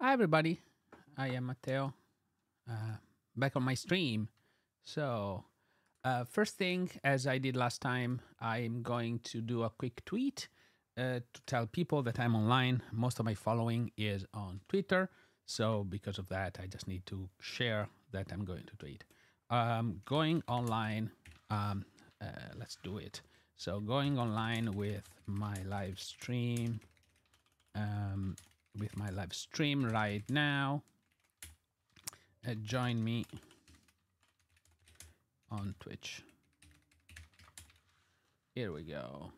Hi, everybody. I am Matteo, uh, back on my stream. So, uh, first thing, as I did last time, I'm going to do a quick tweet uh, to tell people that I'm online. Most of my following is on Twitter. So, because of that, I just need to share that I'm going to tweet. Um, going online, um, uh, let's do it. So, going online with my live stream um, with my live stream right now. Uh, join me on Twitch. Here we go.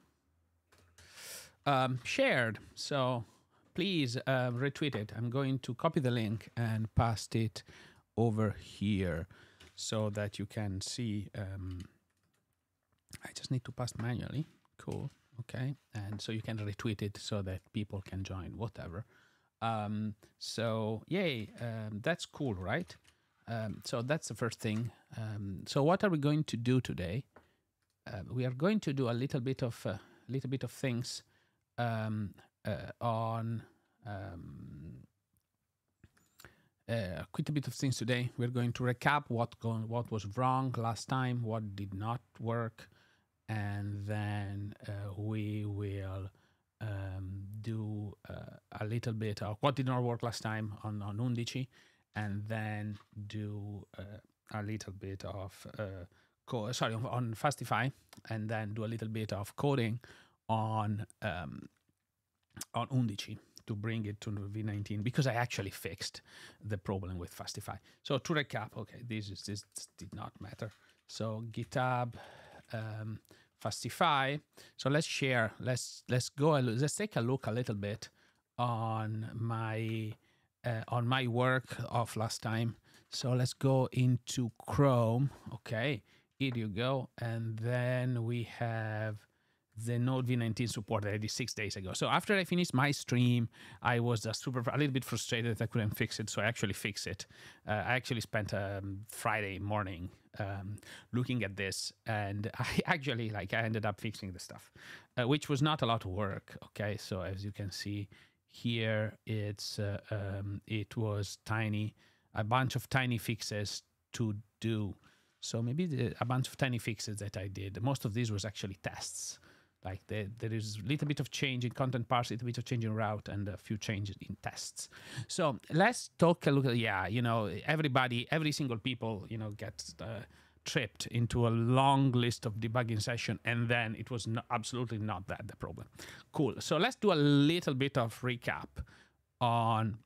Um, shared. So please uh, retweet it. I'm going to copy the link and paste it over here so that you can see. Um, I just need to paste manually. Cool. Okay. And so you can retweet it so that people can join, whatever. Um, so, yay. Um, that's cool, right? Um, so that's the first thing. Um, so what are we going to do today? Uh, we are going to do a little bit of a uh, little bit of things um, uh, on um, uh, quite a bit of things today. We're going to recap what going, what was wrong last time, what did not work, and then uh, we will um, do uh, a little bit of what did not work last time on on Undici, and then do uh, a little bit of uh, co- sorry on Fastify, and then do a little bit of coding on um, on Undici to bring it to V19 because I actually fixed the problem with Fastify. So to recap, okay, this is this did not matter. So GitHub, um, Fastify. So let's share. Let's let's go. Let's take a look a little bit on my uh, on my work of last time. So let's go into Chrome. Okay, here you go, and then we have the Node V19 support that I did six days ago. So after I finished my stream, I was just super a little bit frustrated that I couldn't fix it. So I actually fixed it. Uh, I actually spent um, Friday morning um, looking at this, and I actually like I ended up fixing the stuff, uh, which was not a lot of work. Okay, so as you can see here, it's uh, um, it was tiny, a bunch of tiny fixes to do. So maybe the, a bunch of tiny fixes that I did. Most of these was actually tests like the, there is a little bit of change in content parse, a little bit of change in route, and a few changes in tests. So let's talk a look at yeah, you know, everybody, every single people, you know, gets uh, tripped into a long list of debugging session, and then it was not, absolutely not that the problem. Cool. So let's do a little bit of recap on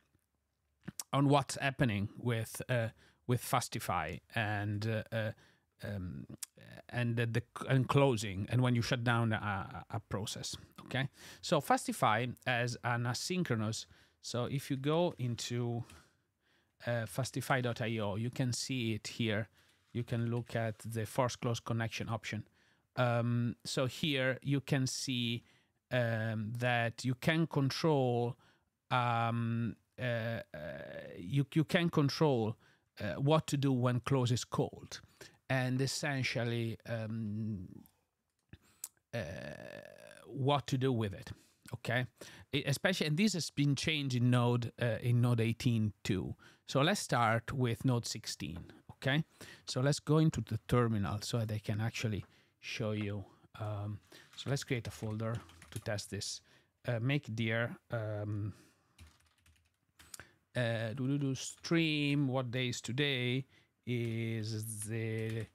on what's happening with uh, with Fastify and. Uh, uh um, and the, the and closing and when you shut down a, a process okay? So fastify as an asynchronous so if you go into uh, fastify.io you can see it here. You can look at the force close connection option. Um, so here you can see um, that you can control um, uh, uh, you, you can control uh, what to do when close is called and essentially um, uh, what to do with it. Okay, it, especially and this has been changed in Node uh, in Node 18 too. So let's start with Node 16. Okay, so let's go into the terminal so that I can actually show you. Um, so let's create a folder to test this. Uh, make dir um, uh, do do do stream what day is today is the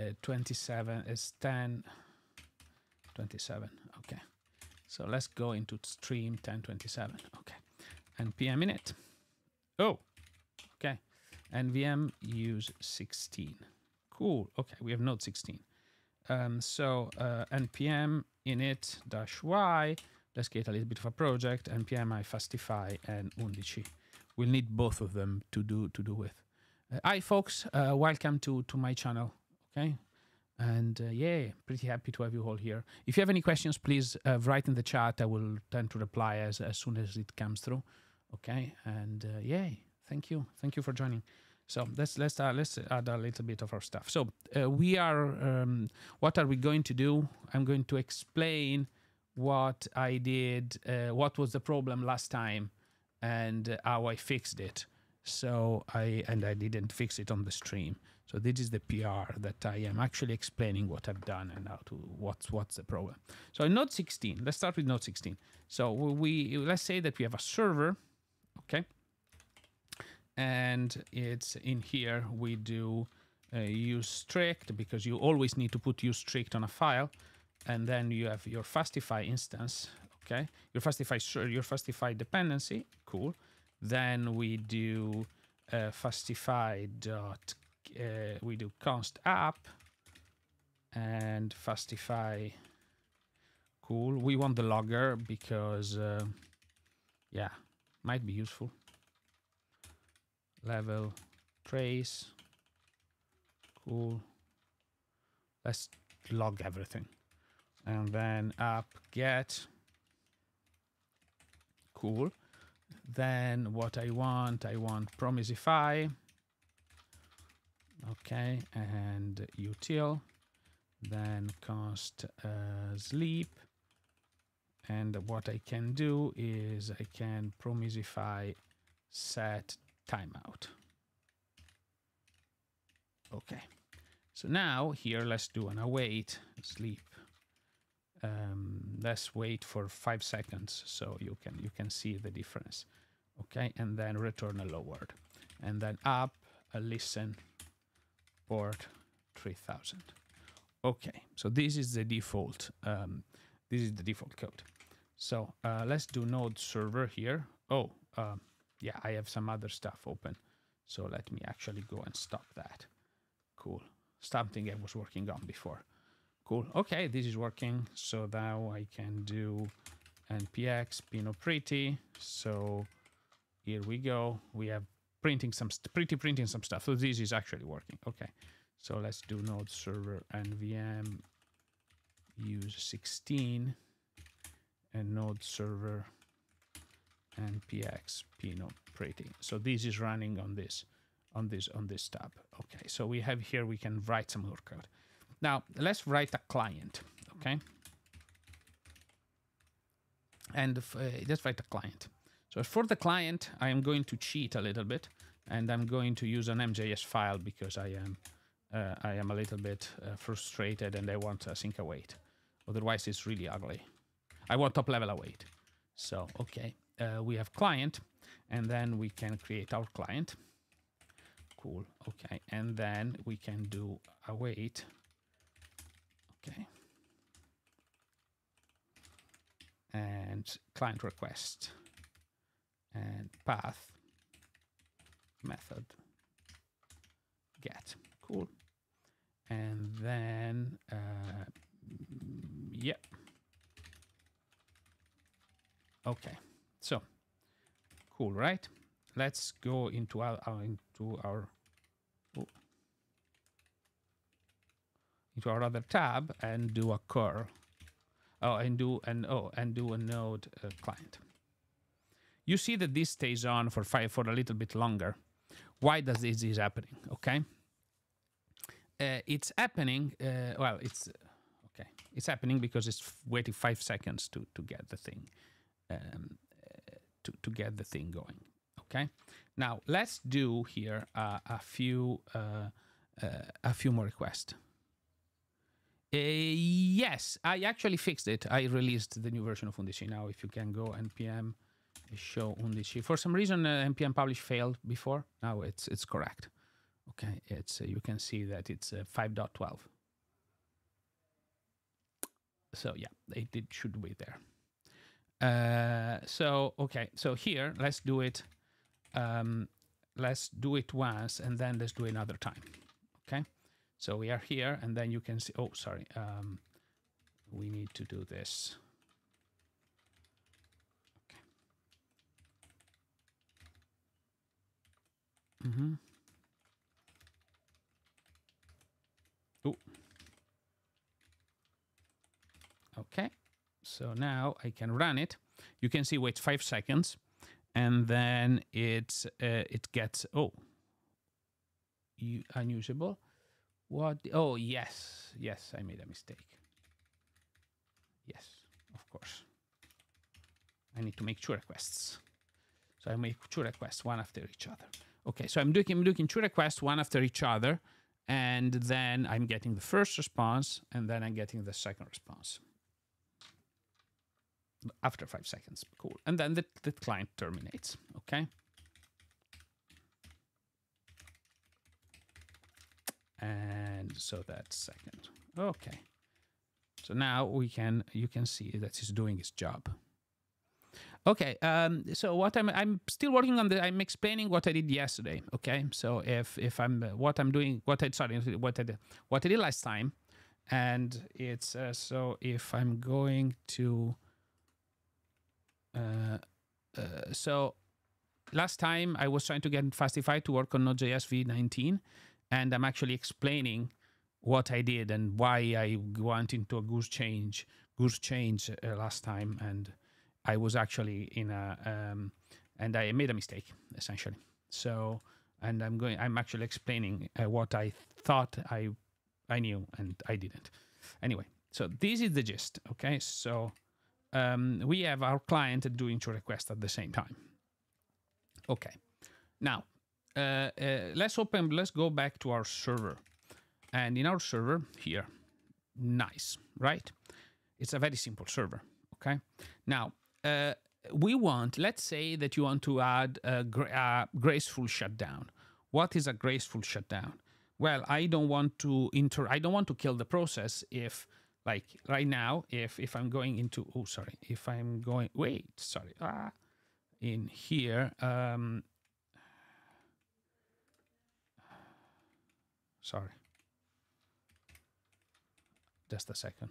uh, 27 is 10 27 okay. So let's go into stream 1027 okay. And npm init. Oh okay. Nvm use 16 cool okay we have node 16 um, so uh, npm init dash y let's get a little bit of a project. Npm i fastify and undici. We'll need both of them to do to do with hi, folks. Uh, welcome to to my channel. Okay, and uh, yeah, pretty happy to have you all here. If you have any questions, please uh, write in the chat. I will tend to reply as as soon as it comes through. Okay, and uh, yeah, thank you, thank you for joining. So let's let's uh, let's add a little bit of our stuff. So uh, we are. Um, what are we going to do? I'm going to explain what I did. what was the problem last time? and how I fixed it. So I and I didn't fix it on the stream. So this is the PR that I am actually explaining what I've done and how to what's what's the problem. So in Node 16, let's start with Node 16. So we let's say that we have a server, okay, and it's in here we do uh, use strict because you always need to put use strict on a file, and then you have your Fastify instance, okay, your Fastify your Fastify dependency, cool. Then we do uh, Fastify dot uh, we do const app and Fastify. Cool. We want the logger because, uh, yeah, might be useful. Level trace. Cool. Let's log everything. And then app get. Cool. Then what I want, I want Promisify okay and util. Then const uh, sleep. And what I can do is I can promisify set timeout okay. So now here let's do an await. Sleep um, let's wait for five seconds so you can you can see the difference okay and then return a lowered and then up a listen port 3000. Okay, so this is the default. Um, this is the default code. So uh, let's do node server here. Oh, uh, yeah, I have some other stuff open. So let me actually go and stop that. Cool. Something I was working on before. Cool. Okay, this is working. So now I can do npx pino pretty. So here we go. We have printing some pretty printing some stuff. So this is actually working. Okay. So let's do node server nvm use 16 and node server npx pino pretty. So this is running on this on this on this tab. Okay. So we have here we can write some more code. Now let's write a client. Okay. And uh, let's write a client. So for the client, I am going to cheat a little bit and I'm going to use an MJS file because I am uh, I am a little bit uh, frustrated and I want async await. Otherwise, it's really ugly. I want top level await. So, okay, uh, we have client and then we can create our client. Cool. Okay. And then we can do await. Okay. And client request. And path. Method. Get. Cool. And then uh, yeah okay. So cool right? Let's go into our into our into our other tab and do a curl oh and do an oh and do a node uh, client you see that this stays on for five for a little bit longer. Why does this is happening? Okay, uh, it's happening. Uh, well, it's okay. It's happening because it's waiting five seconds to to get the thing um, to to get the thing going. Okay. Now let's do here uh, a few uh, uh, a few more requests. Yes, I actually fixed it. I released the new version of Undici. Now, if you can go npm show Undici. For some reason, uh, npm publish failed before. Now it's it's correct. Okay, it's uh, you can see that it's uh, 5.12. So yeah, it, it should be there. Uh, so okay, so here let's do it. Um, let's do it once and then let's do another time. Okay, so we are here and then you can see. Oh, sorry. Um, we need to do this. Mm-hmm. Oh. Okay. So now I can run it. You can see wait five seconds, and then it uh, it gets oh unusable. What? Oh yes, yes, I made a mistake. Yes, of course. I need to make two requests. So I make two requests, one after each other. Okay, so I'm doing, I'm doing two requests, one after each other, and then I'm getting the first response, and then I'm getting the second response after five seconds. Cool. And then the, the client terminates. Okay. And so that's second. Okay. So now we can you can see that he's doing his job. Okay, um, so what I'm I'm still working on the I'm explaining what I did yesterday. Okay, so if if I'm what I'm doing what I sorry what I did what I did last time, and it's uh, so if I'm going to uh, uh, so last time I was trying to get Fastify to work on Node.js v19, and I'm actually explaining what I did and why I went into a goose change goose change uh, last time, and I was actually in a um, and I made a mistake essentially. So and I'm going I'm actually explaining uh, what I thought I I knew and I didn't. Anyway, so this is the gist. Okay, so um, we have our client doing two requests at the same time. Okay, now let's open, let's go back to our server. And in our server here, nice, right? It's a very simple server, okay? Now, uh, we want, let's say that you want to add a, gra a graceful shutdown. What is a graceful shutdown? Well, I don't want to inter, I don't want to kill the process if like right now if if i'm going into oh sorry if i'm going wait sorry ah in here um sorry. Just a second.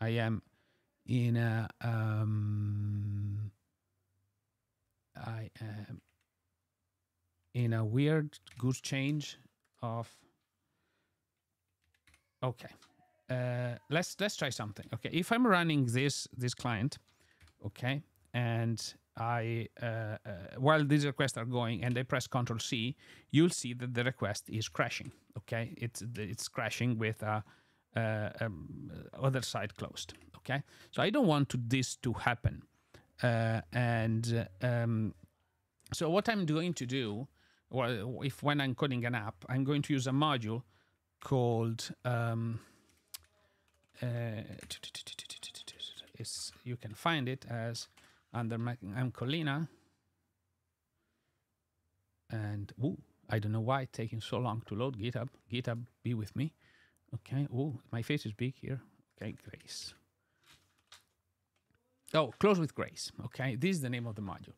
I am in a um i am in a weird goose change of okay. Uh, let's let's try something. Okay, if I'm running this this client, okay, and I uh, uh, while these requests are going and I press Control C, you'll see that the request is crashing. Okay, it's it's crashing with a, uh, um, other side closed. Okay, so I don't want to, this to happen, uh, and um, so what I'm going to do, well, if when I'm coding an app, I'm going to use a module called um, uh, you can find it as under my, mcollina. And ooh, I don't know why it's taking so long to load GitHub. GitHub, be with me. Okay. Oh, my face is big here. Okay, Grace. Oh, close with Grace. Okay, this is the name of the module.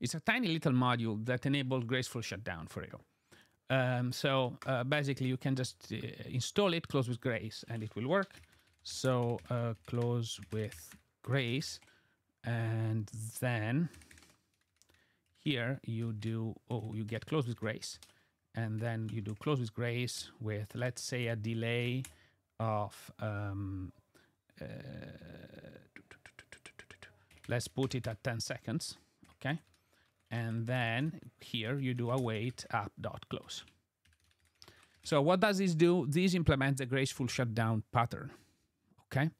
It's a tiny little module that enables graceful shutdown for you. Um, so uh, basically, you can just uh, install it, close with Grace, and it will work. So uh, close with grace. And then here you do, oh, you get close with grace. And then you do close with grace with, let's say, a delay of, um, uh, let's put it at 10 seconds, okay? And then here you do await close. So what does this do? This implements a graceful shutdown pattern okay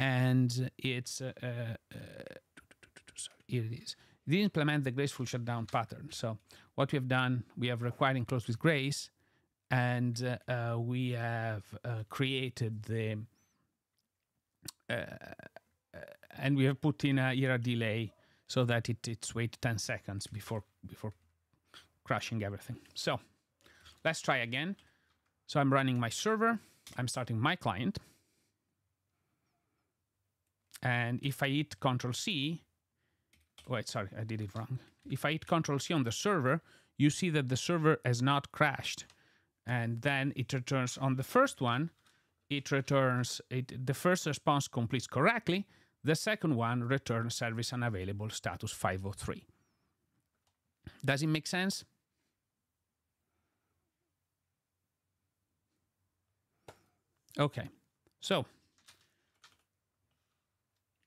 and it's uh, uh, sorry, here it is. They implement the graceful shutdown pattern. So what we have done we have required in close with grace and uh, uh we have uh, created the uh, and we have put in a here a delay so that it it's wait 10 seconds before before crashing everything. So let's try again. So i'm running my server. I'm starting my client and if I hit Control C, wait, sorry, I did it wrong. If I hit Control C on the server, you see that the server has not crashed. And then it returns on the first one, it returns, it, the first response completes correctly. The second one returns service unavailable status 503. Does it make sense? Okay, so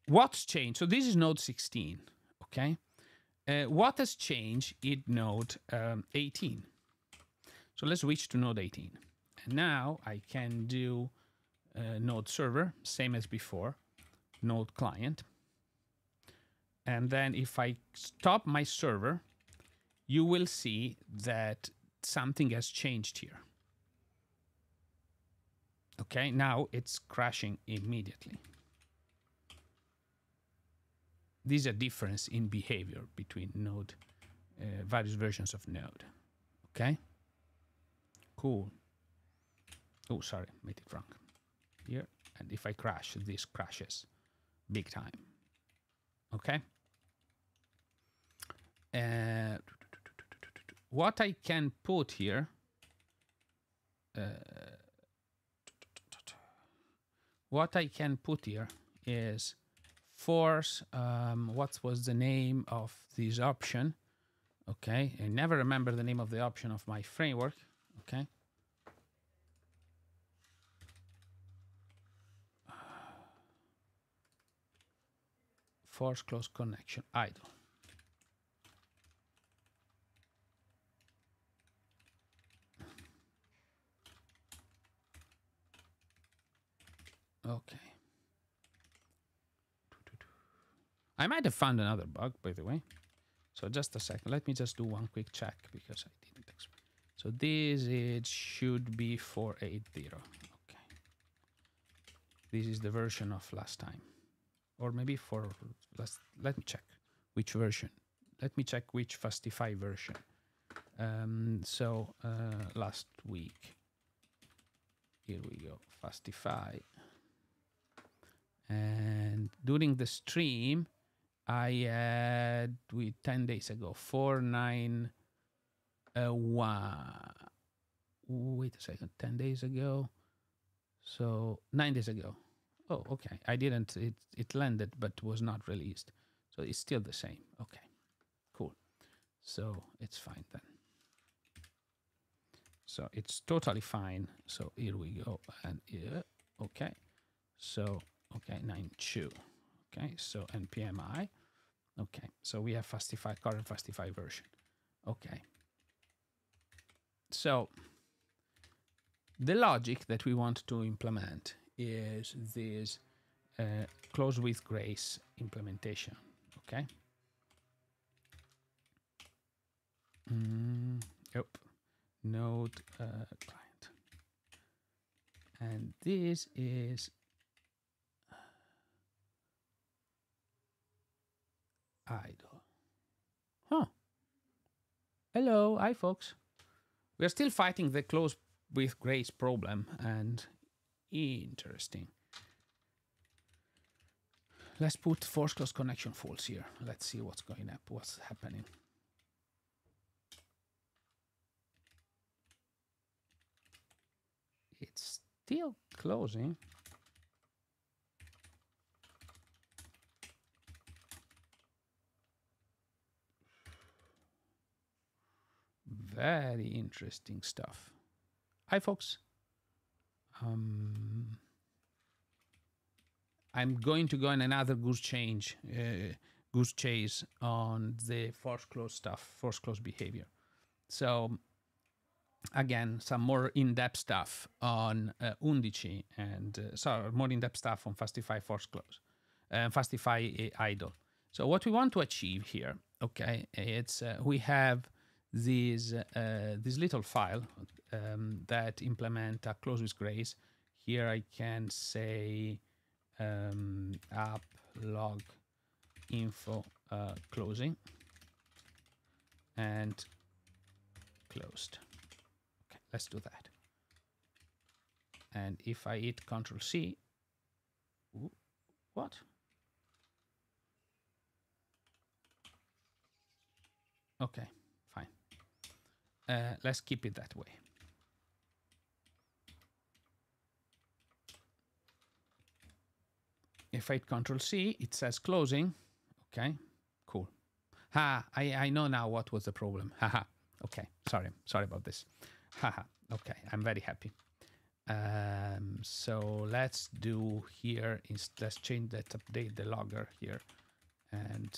what's changed? So this is node 16, okay? Uh, what has changed in node um, 18? So let's switch to node 18. And now I can do uh, node server, same as before, node client. And then if I stop my server, you will see that something has changed here. Okay, now it's crashing immediately. These are difference in behavior between node, uh, various versions of node. Okay, cool. Oh, sorry, made it wrong. Here, and if I crash, this crashes big time. Okay. Uh, what I can put here. Uh, what I can put here is force. Um, what was the name of this option? Okay, I never remember the name of the option of my framework. Okay. Force close connection idle. Okay. I might have found another bug, by the way. So just a second. Let me just do one quick check because I didn't. So this it should be 480. Okay. This is the version of last time, or maybe for last. Let me check which version. Let me check which Fastify version. Um, so uh, last week. Here we go. Fastify and during the stream i had we 10 days ago 491 uh, wait a second 10 days ago? So 9 days ago. Oh okay. I didn't it it landed but was not released. So it's still the same. Okay. Cool. So it's fine then. So it's totally fine. So here we go. And here okay. So okay 92 okay so npmi okay so we have fastify current fastify version. Okay. So the logic that we want to implement is this uh, close with grace implementation okay? Mm, yep. Node uh, client. And this is idle. Huh. Hello, hi folks. We're still fighting the close with grace problem and interesting. Let's put force close connection false here. Let's see what's going up, what's happening. It's still closing. Very interesting stuff. Hi, folks. Um, I'm going to go on another goose change, uh, goose chase on the force close stuff, force close behavior. So again, some more in-depth stuff on uh, Undici and uh, more in-depth stuff on Fastify force close, uh, Fastify idle. So what we want to achieve here, okay, it's uh, we have this uh, this little file um, that implement a close with grace. Here I can say um, app log info uh, closing and closed. Okay, let's do that. And if I hit Control C, what? Okay uh, let's keep it that way. If I hit Control C, it says closing. Okay, cool. Ha, I, I know now what was the problem. Haha. okay, sorry, sorry about this. Haha. okay, I'm very happy. Um, so let's do here, is let's change that, update the logger here. And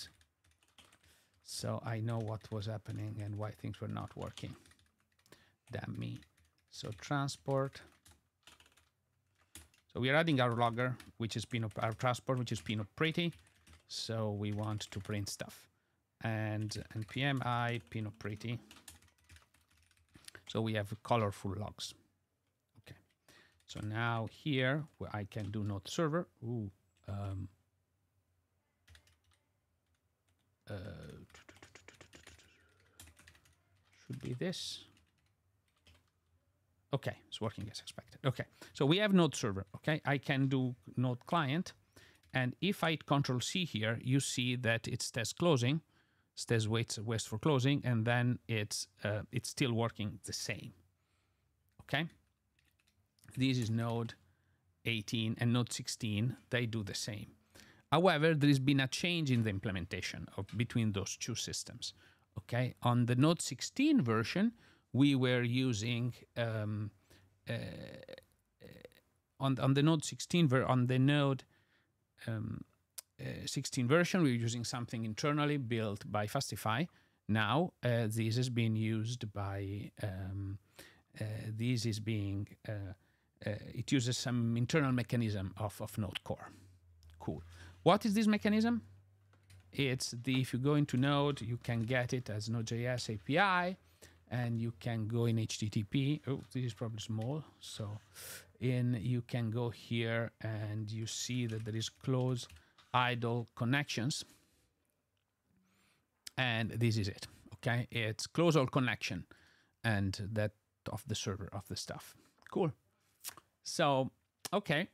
so I know what was happening and why things were not working. Damn me. So transport. So we are adding our logger, which is Pino, our transport, which is Pino Pretty. So we want to print stuff. And npm i pino pretty. So we have colorful logs. Okay. So now here I can do node server. Ooh. Um, uh, should be this. Okay, it's working as expected. Okay, so we have node server. Okay, I can do node client. And if I control C here, you see that it says closing, says waits waits for closing, and then it's uh, it's still working the same. Okay. This is node 18 and node 16. They do the same. However, there has been a change in the implementation of between those two systems. Okay, on the Node 16 version, we were using um, uh, on on the Node 16 ver on the Node um, uh, 16 version, we were using something internally built by Fastify. Now uh, this has been used by um, uh, this is being uh, uh, it uses some internal mechanism of of Node Core. Cool. What is this mechanism? It's the, if you go into Node, you can get it as Node.js API and you can go in HTTP. Oh, this is probably small. So in, you can go here and you see that there is close idle connections. And this is it. Okay. It's close all connection and that of the server of the stuff. Cool. So, okay.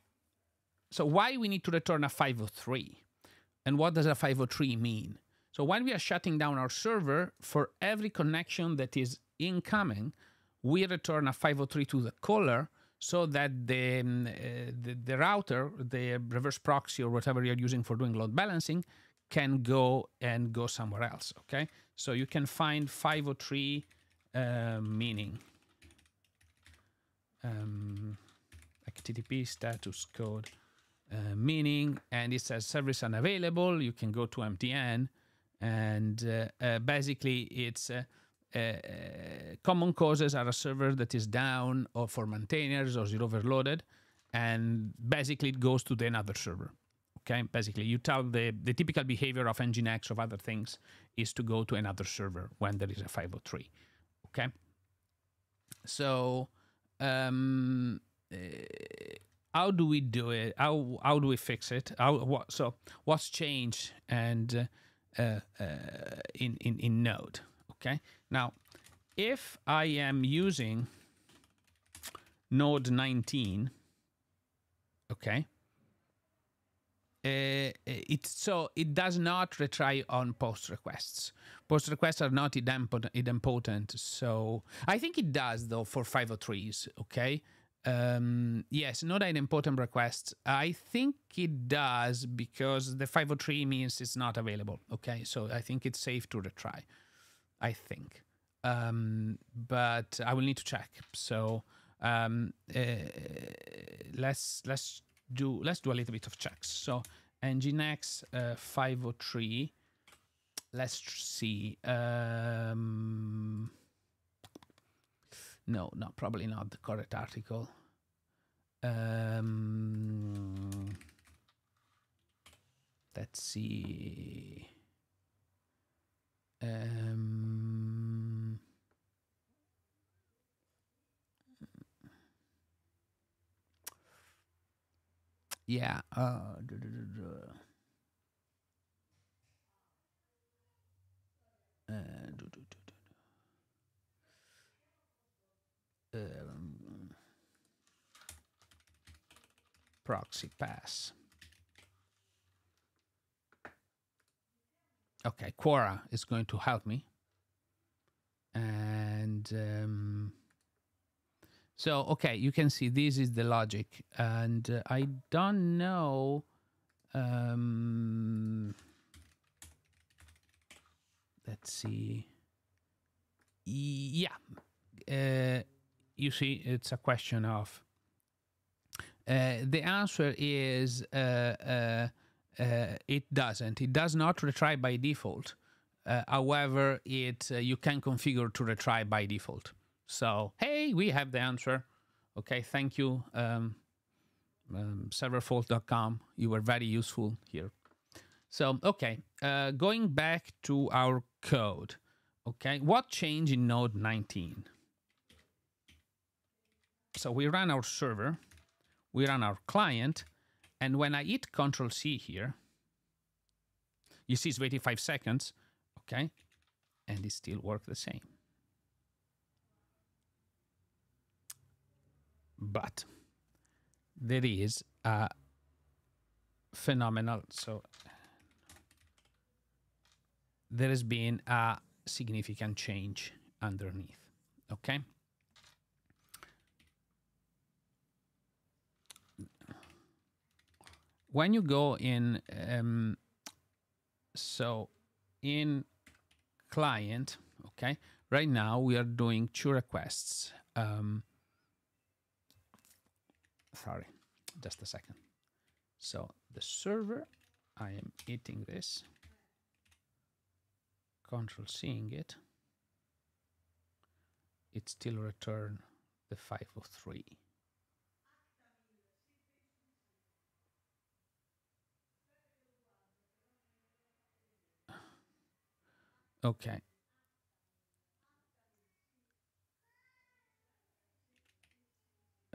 So why we need to return a 503? And what does a 503 mean? So when we are shutting down our server, for every connection that is incoming, we return a 503 to the caller so that the, um, uh, the, the, router, the reverse proxy or whatever you're using for doing load balancing can go and go somewhere else, okay? So you can find 503 uh, meaning. Um, HTTP status code uh, meaning, and it says service unavailable. You can go to MDN, and uh, uh, basically it's uh, uh, common causes are a server that is down or for maintainers or is overloaded, and basically it goes to the another server. Okay, basically you tell the the typical behavior of Nginx of other things is to go to another server when there is a 503. Okay, so um, how do we do it? How how do we fix it? How what so what's changed and uh, uh, in in in Node? Okay, now if I am using Node 19, okay, uh, it so it does not retry on post requests. Post requests are not idempotent, so I think it does though for 503s. Okay, um, yes, not an important request. I think it does because the 503 means it's not available. Okay, so I think it's safe to retry. I think, um, but I will need to check. So um, uh, let's let's do let's do a little bit of checks. So Nginx uh, 503. Let's see. Um, no, not probably not the correct article. Um, let's see. Um, yeah. Uh, duh, duh, duh, proxy pass. Okay, Quora is going to help me. And um, so, okay, you can see this is the logic. And uh, I don't know. Um, let's see. Yeah. Uh, you see, it's a question of. Uh, the answer is uh, uh, it doesn't. It does not retry by default. However, it you can configure to retry by default. So hey, we have the answer. Okay, thank you, um, um, serverfault.com. You were very useful here. So, okay, uh, going back to our code. Okay, what changed in node 19? So we run our server, we run our client, and when I hit Control C here, you see it's waiting five seconds, okay, and it still works the same. But there is a phenomenal, so there has been a significant change underneath, okay? When you go in um, so in client okay right now we are doing two requests. Um, sorry just a second. So the server i am hitting this. Control seeing it it still return the 503 Okay.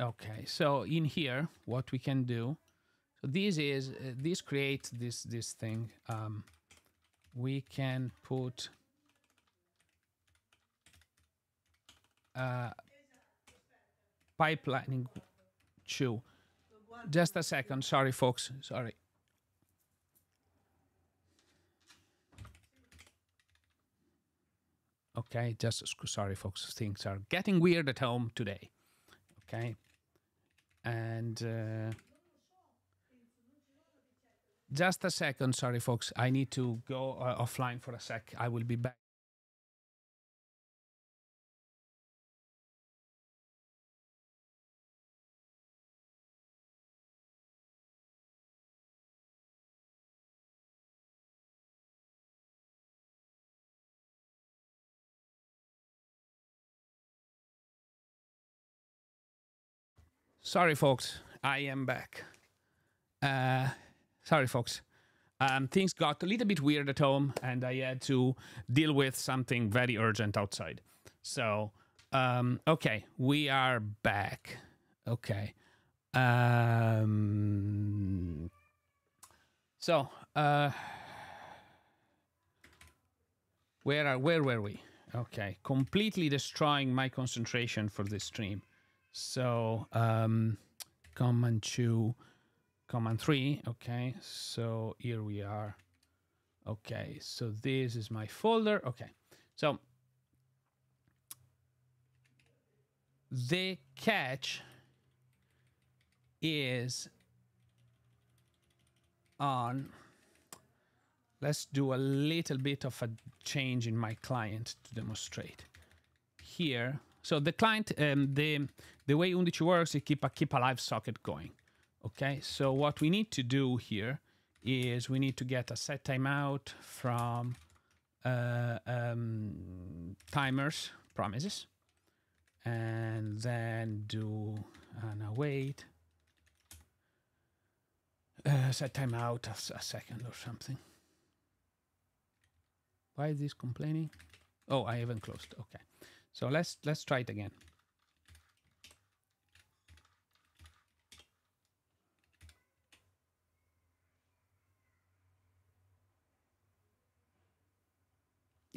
Okay, so in here, what we can do, so this is, uh, this creates this, this thing. Um, we can put uh, pipelining two. Just a second, sorry folks, sorry. Okay, just sorry, folks. Things are getting weird at home today. Okay, and uh, just a second. Sorry, folks. I need to go uh, offline for a sec. I will be back. Sorry, folks. I am back. Uh, sorry, folks. Um, things got a little bit weird at home, and I had to deal with something very urgent outside. So, um, okay, we are back. Okay. Um, so, uh, where are where were we? Okay, completely destroying my concentration for this stream. So um, command two, command three. Okay, so here we are. Okay, so this is my folder. Okay, so the catch is on let's do a little bit of a change in my client to demonstrate here so the client, um, the the way Undici works, is keep a keep a live socket going. Okay, so what we need to do here is we need to get a set timeout from uh, um, timers promises, and then do an await uh, set timeout a, a second or something. Why is this complaining? Oh, I haven't closed. Okay. So let's let's try it again.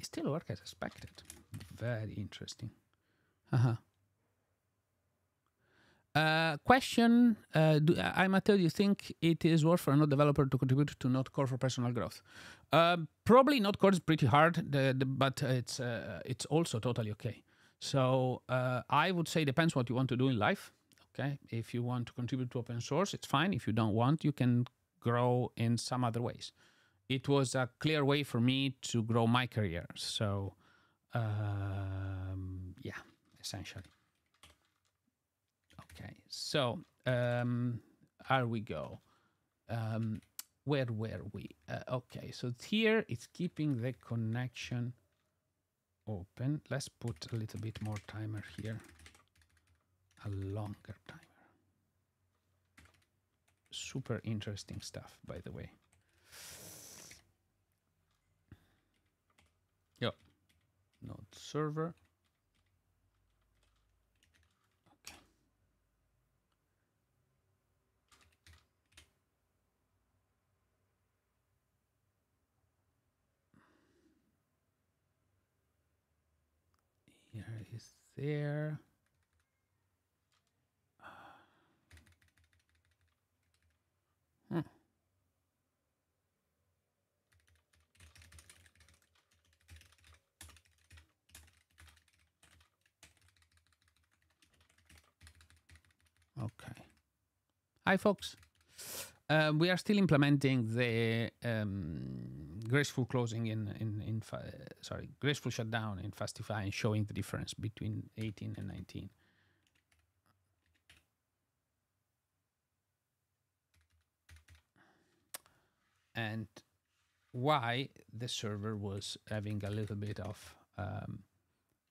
It still works as expected. Very interesting. Uh-huh. Uh, question, uh, do, I Matteo, do you think it is worth for a node developer to contribute to Node Core for personal growth? Uh, probably Node Core is pretty hard, the, the, but it's uh, it's also totally okay. So uh, I would say depends what you want to do in life. Okay, if you want to contribute to open source, it's fine. If you don't want, you can grow in some other ways. It was a clear way for me to grow my career. So um, yeah, essentially. Okay, so um, here we go. Um, where were we? Uh, okay, so here it's keeping the connection open. Let's put a little bit more timer here. A longer timer. Super interesting stuff, by the way. Node server. Okay. Here is there. Hmm. Okay. Hi, folks. Um, we are still implementing the um, graceful closing in in in sorry graceful shutdown in Fastify and showing the difference between 18 and 19. And why the server was having a little bit of um,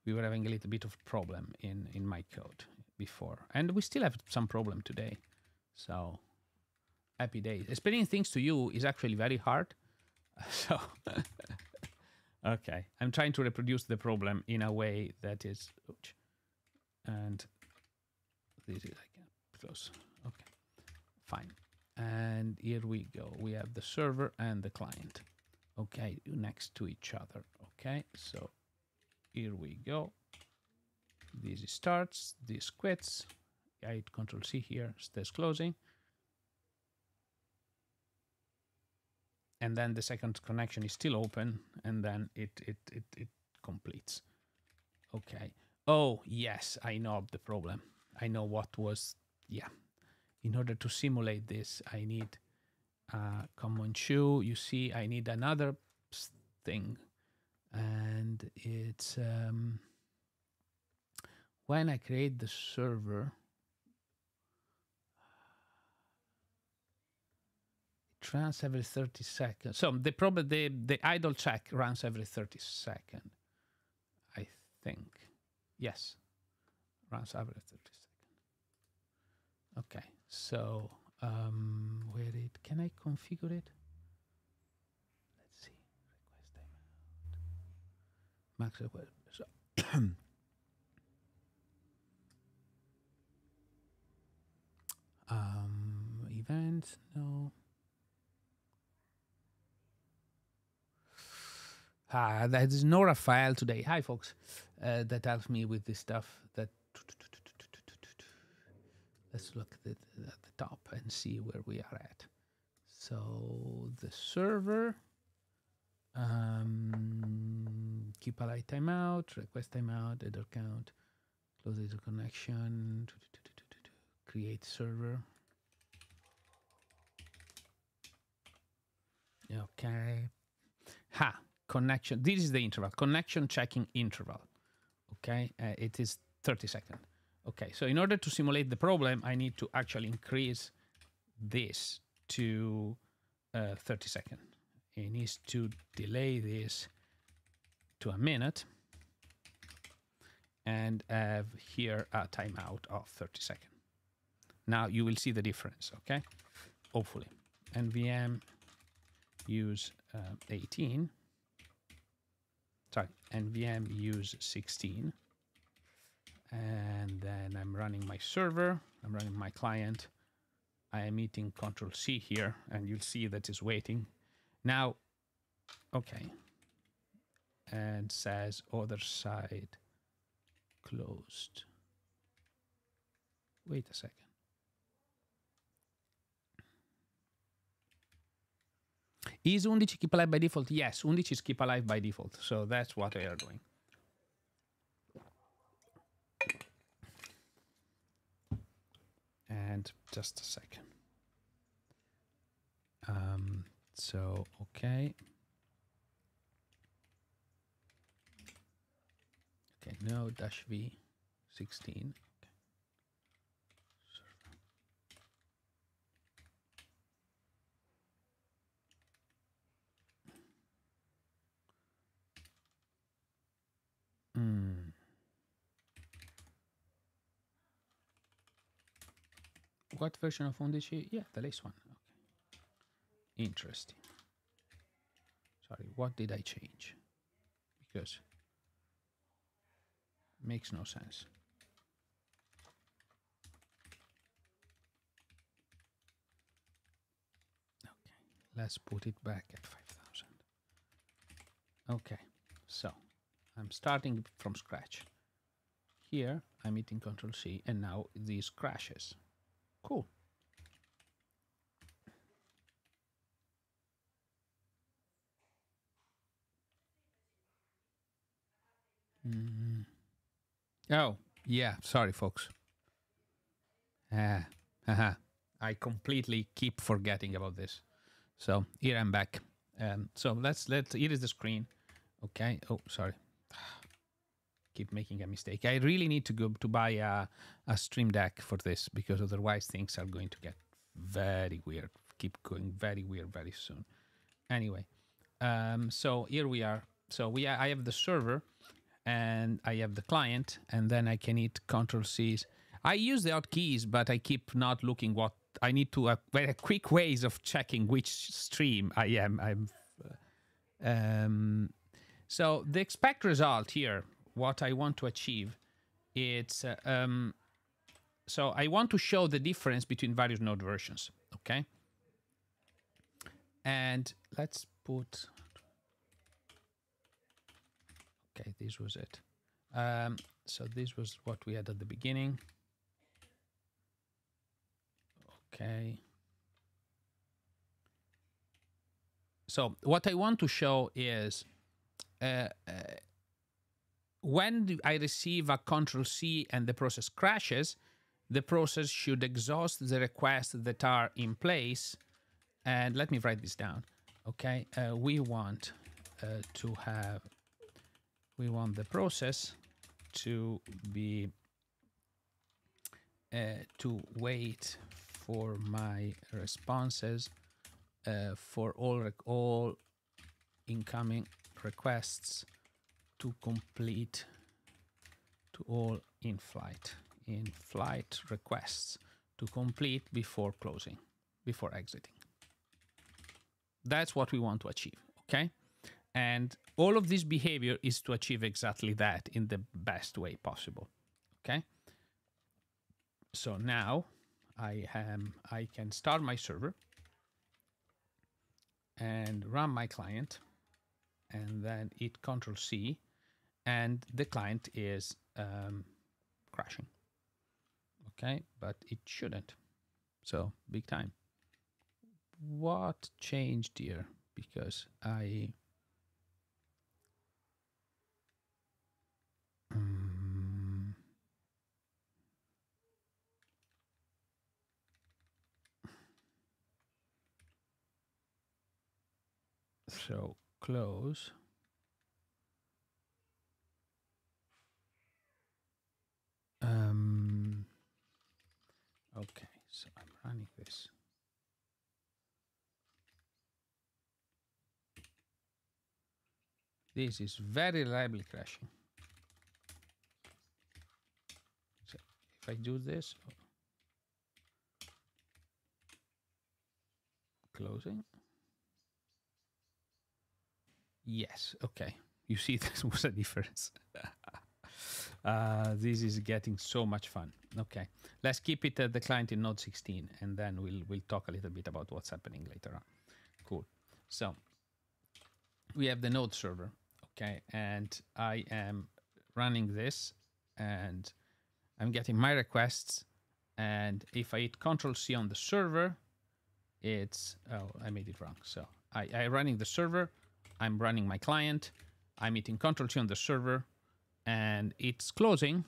we were having a little bit of problem in in my code before, and we still have some problem today. So happy days. Explaining things to you is actually very hard. So okay, I'm trying to reproduce the problem in a way that is, ouch, and this is like close. Okay, fine. And here we go. We have the server and the client. Okay, next to each other. Okay, so here we go. This starts, this quits. I hit Control C here, stays closing. And then the second connection is still open, and then it it it, it completes. Okay. Oh yes, I know the problem. I know what was yeah. In order to simulate this, I need a common shoe. You see, I need another thing, and it's um, when I create the server. It runs every 30 seconds. So the problem, the, the idle check runs every 30 seconds. I think. Yes. Runs every 30 seconds. Okay. So um, where it can I configure it? Let's see. Request timeout. Max so um, events no. Ah, there's Nora file today. Hi, folks. Uh, that helps me with this stuff. That let's look at, the, at the top and see where we are at. So the server, um, keep alive timeout, request timeout, header count, close the connection, create server. Okay. Ha, connection. This is the interval, connection checking interval. Okay, uh, it is 30 seconds. Okay, so in order to simulate the problem, I need to actually increase this to uh, 30 seconds. It needs to delay this to a minute and have here a timeout of 30 seconds. Now you will see the difference, okay? Hopefully. NVM use uh, 18. Sorry, NVM use 16 and then I'm running my server, I'm running my client. I am hitting Control C here, and you'll see that it's waiting. Now, okay, and says other side closed. Wait a second. Is Undici keep alive by default? Yes, Undici is keep alive by default, so that's what we are doing. and just a second. Um, so, okay. Okay, no dash V 16. Hmm. What version of Undici? Yeah, the latest one. Okay. Interesting. Sorry, what did I change? Because makes no sense. Okay, let's put it back at 5000. Okay, so I'm starting from scratch. Here, I'm hitting Control C, and now this crashes. Cool. Mm. Oh, yeah. Sorry, folks. Ah, haha. I completely keep forgetting about this. So here I'm back. Um, so let's let here is the screen. Okay. Oh, sorry. Keep making a mistake. I really need to go to buy a, a Stream Deck for this because otherwise things are going to get very weird. Keep going very weird very soon. Anyway, um, so here we are. So we I have the server and I have the client, and then I can hit Control C's. I use the hotkeys, but I keep not looking what I need to. Uh, very quick ways of checking which stream I am. I'm. Uh, um, so the expect result here, what I want to achieve, it's uh, um, so I want to show the difference between various node versions. Okay. And let's put okay this was it um, so this was what we had at the beginning okay so what i want to show is uh, uh, when i receive a control c and the process crashes the process should exhaust the requests that are in place. And let me write this down okay? Uh, we want uh, to have we want the process to be uh, to wait for my responses uh, for all all incoming requests to complete to all in flight in flight requests to complete before closing before exiting that's what we want to achieve okay and all of this behavior is to achieve exactly that in the best way possible. Okay. So now I am I can start my server and run my client and then hit control C and the client is um, crashing. Okay, but it shouldn't. So big time. What changed here? Because I Um, so close. Okay, so I'm running this. This is very reliably crashing. So if I do this, closing. Yes, okay. You see, this was a difference. uh, this is getting so much fun. Okay, let's keep it at the client in Node 16, and then we'll we'll talk a little bit about what's happening later on. Cool. So we have the Node server, okay, and I am running this, and I'm getting my requests. And if I hit Control C on the server, it's, oh, I made it wrong. So I, I running the server, I'm running my client, I'm hitting Control C on the server, and it's closing.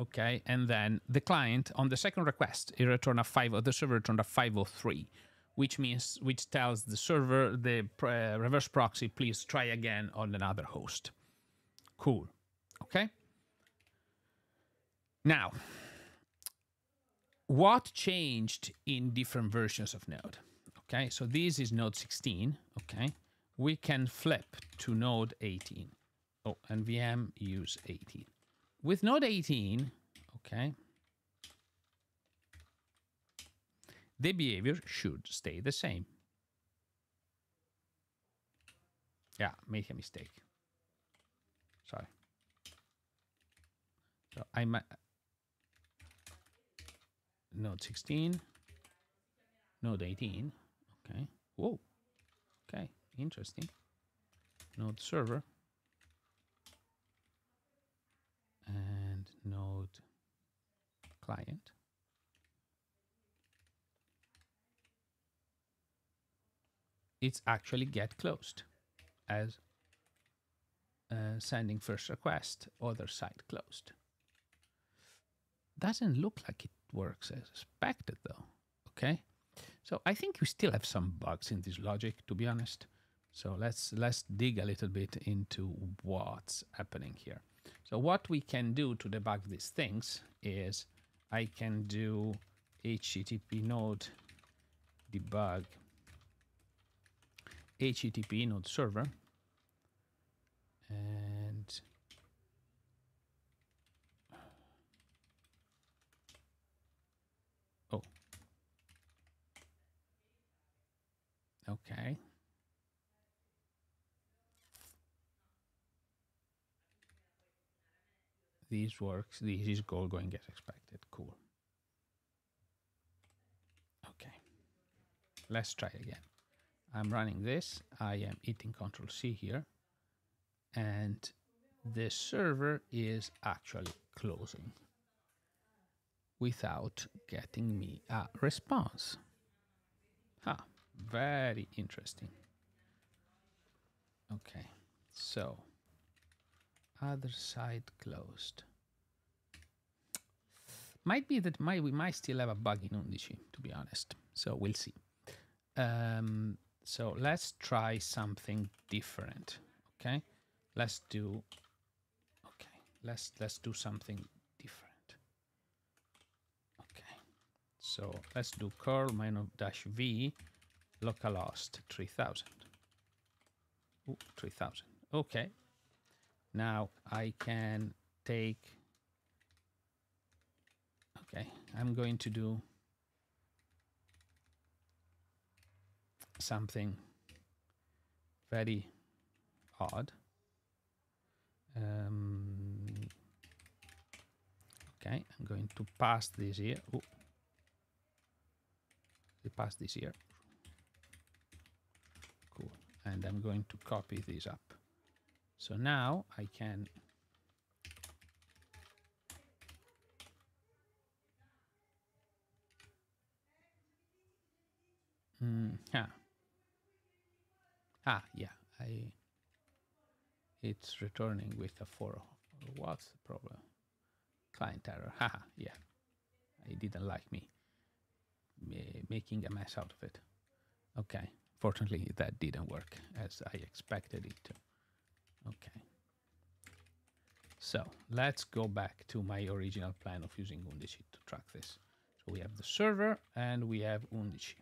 Okay, and then the client on the second request, it returned a five. The server returned a 503, which means which tells the server the uh, reverse proxy, please try again on another host. Cool. Okay. Now, what changed in different versions of Node? Okay, so this is Node 16. Okay, we can flip to Node 18. Oh, NVM use 18. With Node 18, okay, the behavior should stay the same. Yeah, make a mistake. Sorry. So I might node 16, node 18. Okay. Whoa. Okay. Interesting. Node server and node client. It's actually get closed as uh, sending first request, other side closed. Doesn't look like it works as expected though. Okay, so I think we still have some bugs in this logic, to be honest. So let's let's dig a little bit into what's happening here. So what we can do to debug these things is I can do HTTP node debug HTTP node server and oh. Okay these works this is all going as expected. Cool. Okay. Let's try again. I'm running this. I am hitting control C here. And the server is actually closing without getting me a response. Huh, very interesting. Okay, so other side closed. Might be that my, we might still have a bug in Undici, to be honest. So we'll see. Um, so let's try something different. Okay let's do okay let's let's do something different okay so let's do curl minus dash v localhost 3000 Ooh, 3000 okay now I can take okay I'm going to do something very odd um, okay, I'm going to pass this here. Oh, I pass this here. Cool. And I'm going to copy this up. So now I can Mm, yeah. Ah, yeah. I it's returning with a 4. What's the problem? Client error. Haha, yeah. It didn't like me making a mess out of it. Okay. Fortunately, that didn't work as I expected it to. Okay. So let's go back to my original plan of using Undici to track this. So we have the server and we have Undici.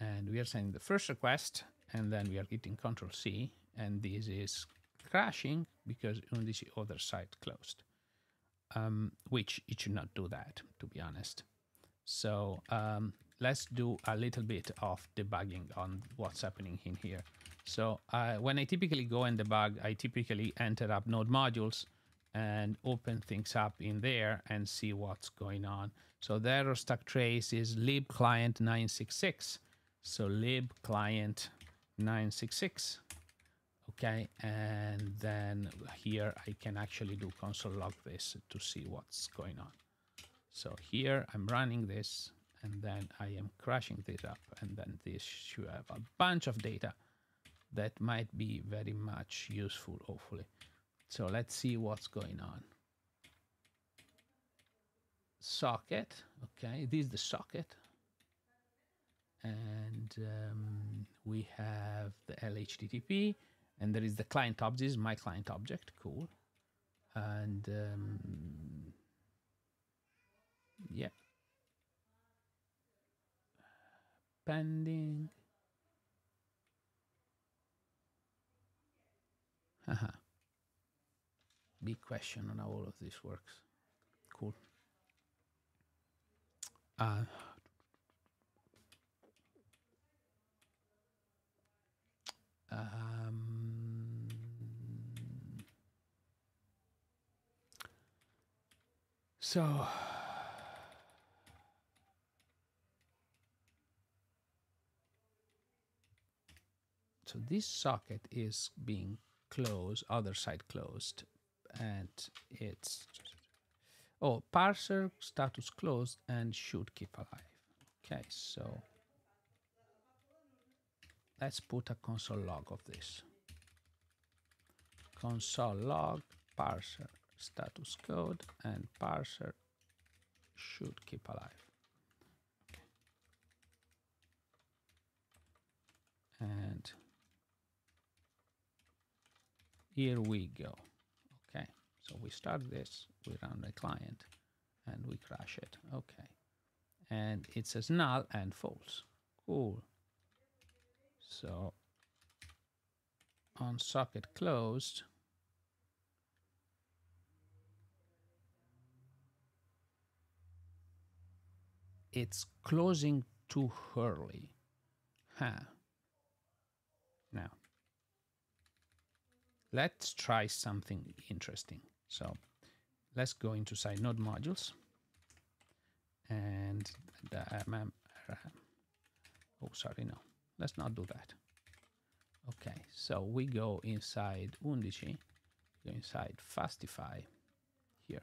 And we are sending the first request and then we are hitting Control C and this is crashing because Undici other side closed, um, which it should not do that, to be honest. So um, let's do a little bit of debugging on what's happening in here. So uh, when I typically go and debug, I typically enter up node modules and open things up in there and see what's going on. So the error stack trace is lib client 966. So lib client 966 okay and then here I can actually do console log this to see what's going on so here I'm running this and then I am crashing this up and then this should have a bunch of data that might be very much useful hopefully. So let's see what's going on. Socket okay this is the socket. And um, we have the llhttp and there is the client object is my client object cool. And um, yeah. Pending haha big question on how all of this works. Cool. Uh, um, So so this socket is being closed, other side closed, and it's oh parser status closed and should keep alive. Okay, so let's put a console log of this. Console log parser status code and parser should keep alive. Okay. And here we go. Okay, so we start this, we run the client, and we crash it. Okay, and it says null and false. Cool. So on socket closed, it's closing too early. Huh. Now, let's try something interesting. So let's go into side node modules and the, um, uh, oh, sorry, no, let's not do that. Okay, so we go inside Undici, go inside Fastify here.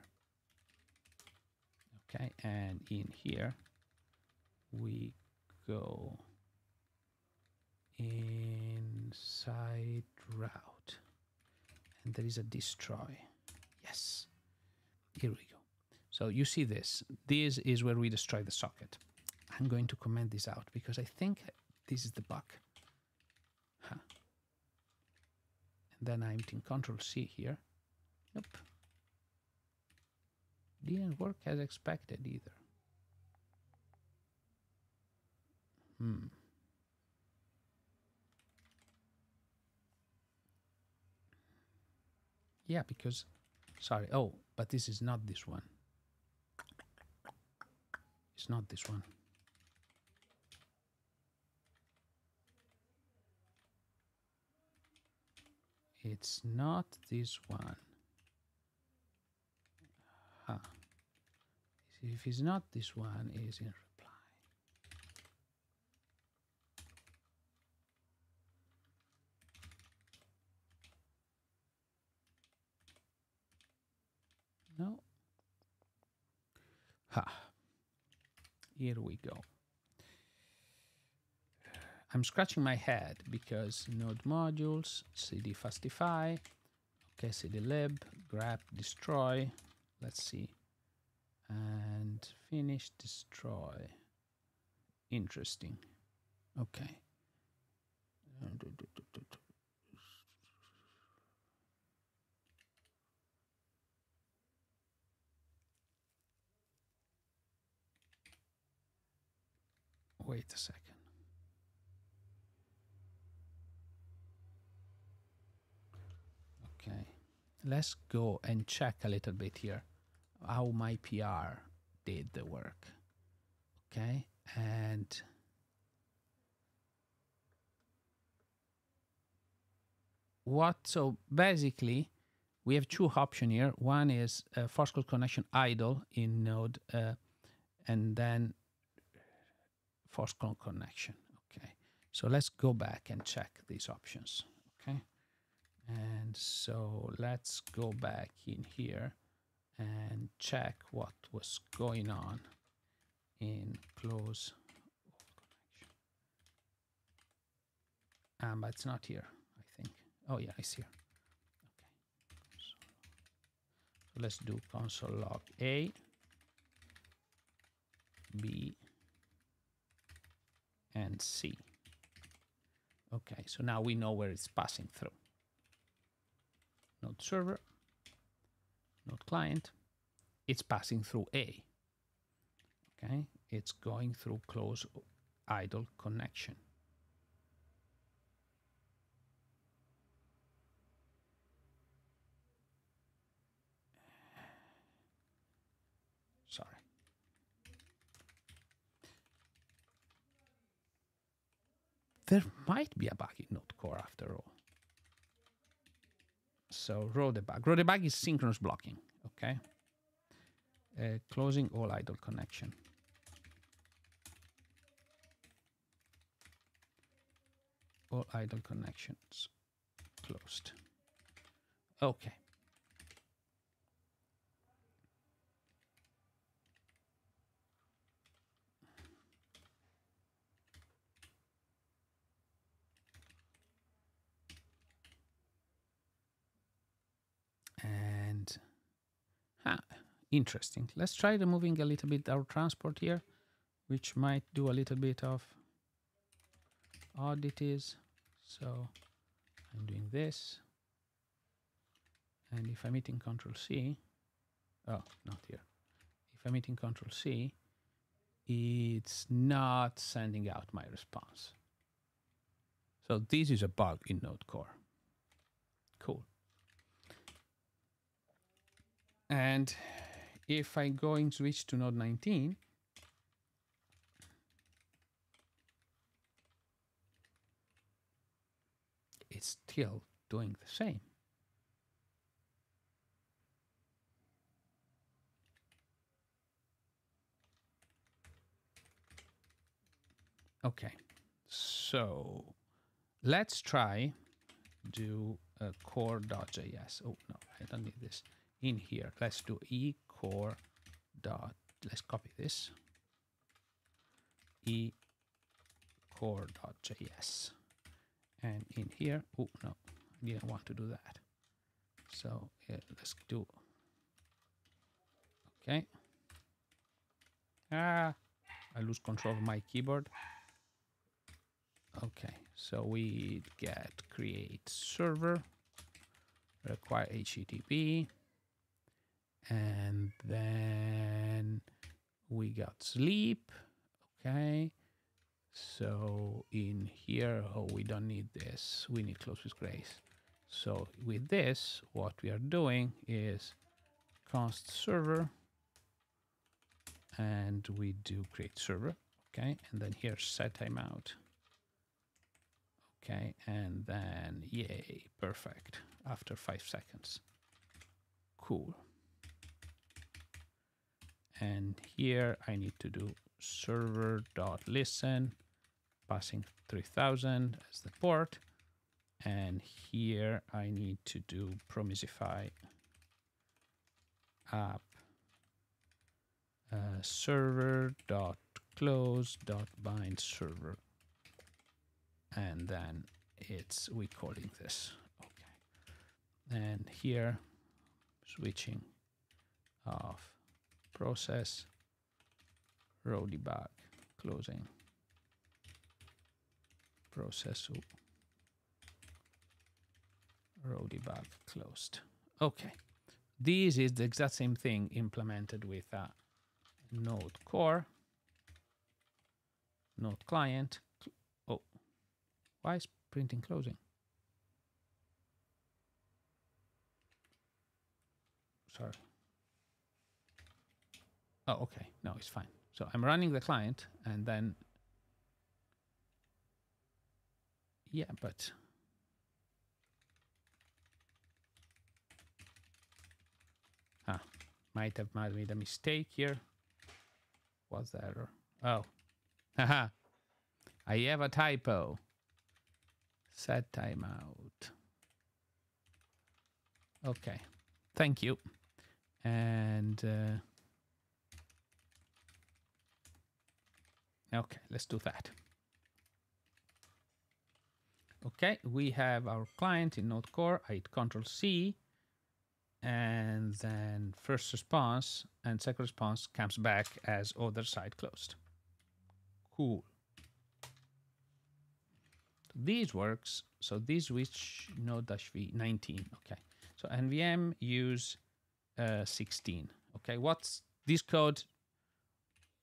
Okay, and in here we go inside route and there is a destroy. Yes. Here we go. So you see this. This is where we destroy the socket. I'm going to comment this out because i think this is the bug. Huh. and then i'm in control c here. Nope. Didn't work as expected either. Hmm. Yeah, because, sorry, oh, but this is not this one. It's not this one. It's not this one. Huh. If it's not this one, is in No. Ha. Here we go. I'm scratching my head because node modules, cd fastify, okay, cd lib, grep, destroy. Let's see. And finish, destroy. Interesting. Okay. Wait a second. Okay, let's go and check a little bit here how my PR did the work. Okay, and what so basically we have two options here. One is uh, force call connection idle in node, uh, and then call connection. Okay, so let's go back and check these options. Okay, and so let's go back in here and check what was going on in close connection. Um, but it's not here, I think. Oh yeah, it's here. Okay, so, so let's do console log A, B, and C. Okay, so now we know where it's passing through. Node server, node client, it's passing through A. Okay, it's going through close idle connection. Sorry. There might be a bug in Node Core after all. So raw debug. Raw debug is synchronous blocking. Okay. uh, closing all idle connection. All idle connections closed. Okay. And huh, interesting. Let's try removing a little bit our transport here, which might do a little bit of oddities. So I'm doing this. And if I'm hitting Control C, oh, not here. If I'm hitting Control C, it's not sending out my response. So this is a bug in Node Core. Cool. And if I go and switch to Node 19, it's still doing the same. Okay, so let's try do a core.js. Oh no, I don't need this in here. Let's do e core dot. Let's copy this. e core dot js and in here oh no I didn't want to do that so yeah, let's do okay ah I lose control of my keyboard okay so we get create server require HTTP and then we got sleep okay so in here, oh, we don't need this. We need close with grace. So with this, what we are doing is const server and we do create server. Okay. And then here set timeout. Okay. And then yay, perfect. After five seconds. Cool. And here I need to do server.listen passing 3000 as the port. And here I need to do promisify app uh, server dot close dot bind server and then it's we calling this. Okay. And here switching off process. Row debug closing. Process raw debug closed. Okay. This is the exact same thing implemented with a node core node client. Oh why is printing closing? Sorry oh okay no it's fine so I'm running the client and then yeah, but ah, might have made a mistake here. What's the error? Oh, haha, I have a typo. Set timeout. Okay, thank you. And uh, okay, let's do that. Okay, we have our client in Node Core. I hit Control C, and then first response and second response comes back as other side closed. Cool. This works. So this which node dash v 19, Okay. So NVM use uh, 16. Okay. What's this code?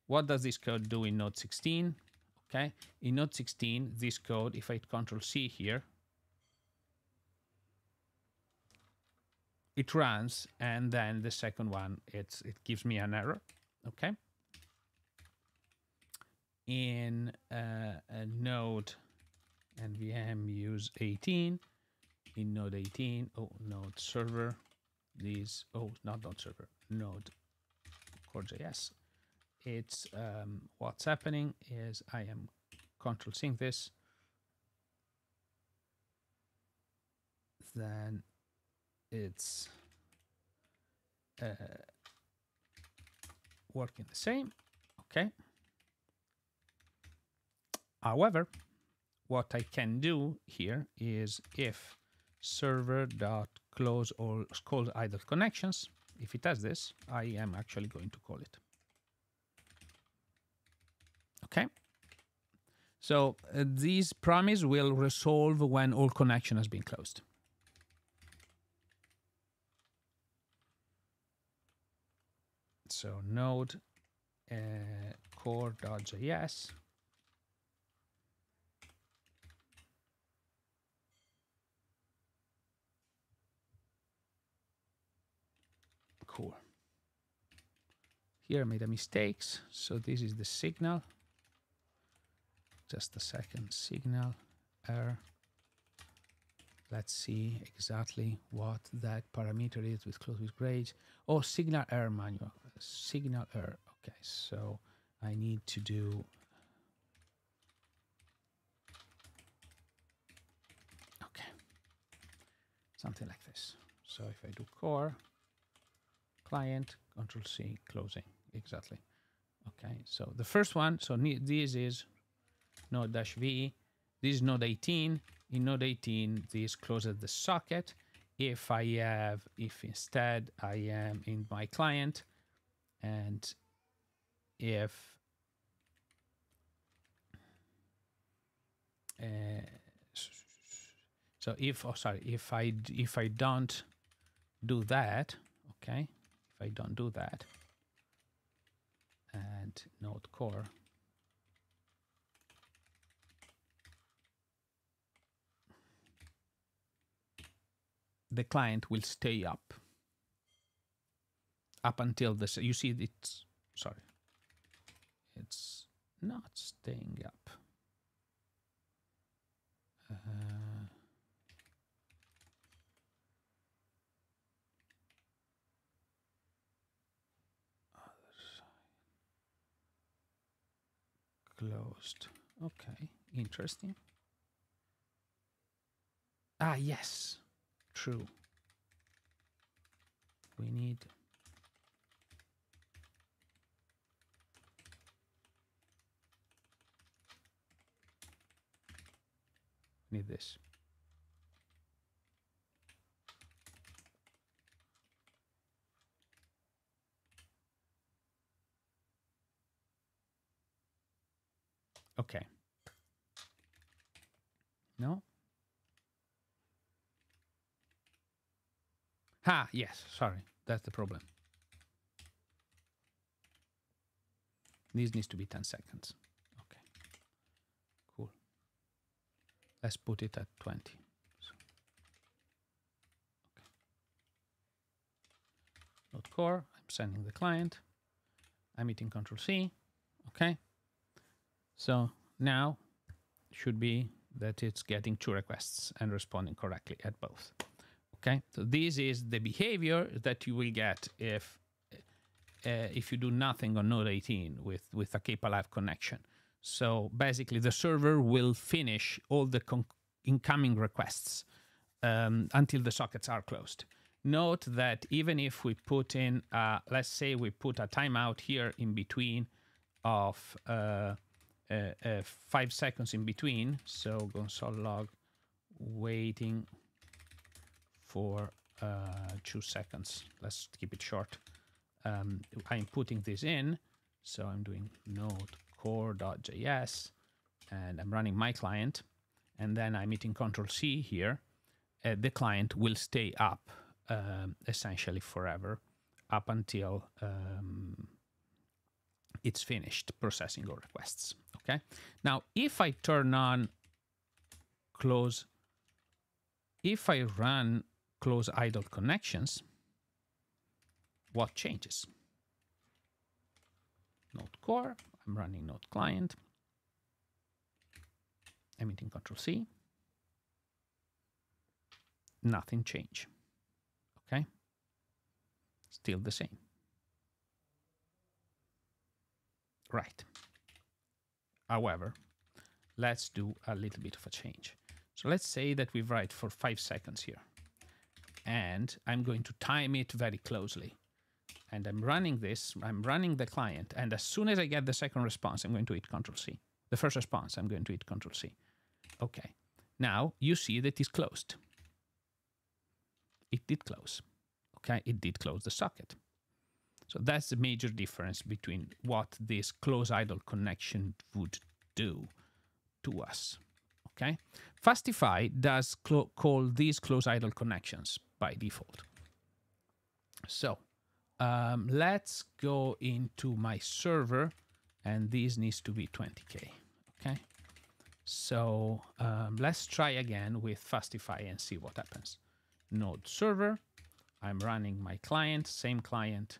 What does this code do in node 16? Okay, in Node 16, this code, if I hit Control C here, it runs, and then the second one, it's it gives me an error. Okay. In uh, a Node NVM use 18, in Node 18, oh, Node server, these, oh, not Node server, Node core.js. It's um, what's happening is I am control sync this. Then it's uh, working the same. Okay. However, what I can do here is if server dot close all close idle connections, if it has this, I am actually going to call it. Okay. So uh, this promise will resolve when all connection has been closed. So node uh, core.js cool. Here I made a mistake, So this is the signal. Just a second, signal error. Let's see exactly what that parameter is with close with grace. Oh, signal error manual, signal error. Okay, so I need to do okay, something like this. So if I do core, client, control C, closing, exactly. Okay, so the first one, so this is node dash V, this is node 18. In node 18, this closes the socket. If I have, if instead I am in my client, and if uh, so if oh sorry if I if I don't do that okay if I don't do that and node core the client will stay up. Up until this you see it's sorry. It's not staying up. Uh, closed. Okay interesting. Ah yes true. We need need this. Okay. No? Ah, yes, sorry. That's the problem. This needs to be 10 seconds. Okay, cool. Let's put it at 20. So, okay. Node core, I'm sending the client. I'm hitting Control C. Okay. So now should be that it's getting two requests and responding correctly at both. Okay, so this is the behavior that you will get if uh, if you do nothing on node 18 with with a keep alive connection. So basically, the server will finish all the incoming requests um, until the sockets are closed. Note that even if we put in, uh, let's say we put a timeout here in between of uh, uh, uh five seconds in between, so console log waiting for uh, two seconds. Let's keep it short. Um, I'm putting this in, so I'm doing node core.js, and I'm running my client, and then I'm hitting Control C here. Uh, the client will stay up um, essentially forever, up until um, it's finished processing all requests. Okay. Now, if I turn on close, if I run close idle connections, what changes? Node core, I'm running node client. I'm hitting Control C. Nothing change. Okay? Still the same. Right. However, let's do a little bit of a change. So let's say that we write for five seconds here. And I'm going to time it very closely. And I'm running this, I'm running the client. And as soon as I get the second response, I'm going to hit Control C. The first response, I'm going to hit Control C. Okay. Now you see that it's closed. It did close. Okay, it did close the socket. So that's the major difference between what this close idle connection would do to us. Okay, Fastify does call these close idle connections by default. So um, let's go into my server, and this needs to be 20k. Okay, so um, let's try again with Fastify and see what happens. Node server, I'm running my client, same client,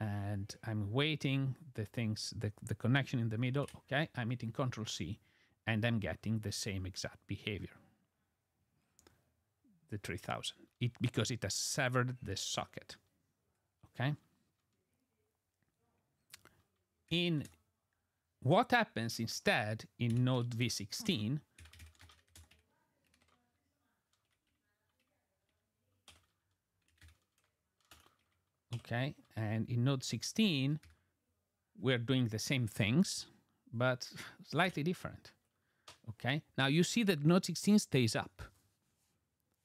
and I'm waiting the things, the, the connection in the middle. Okay, I'm hitting Control C and I'm getting the same exact behavior. The 3000, it, because it has severed the socket. Okay. In what happens instead in node v16 okay and in node 16 we're doing the same things but slightly different okay now you see that node 16 stays up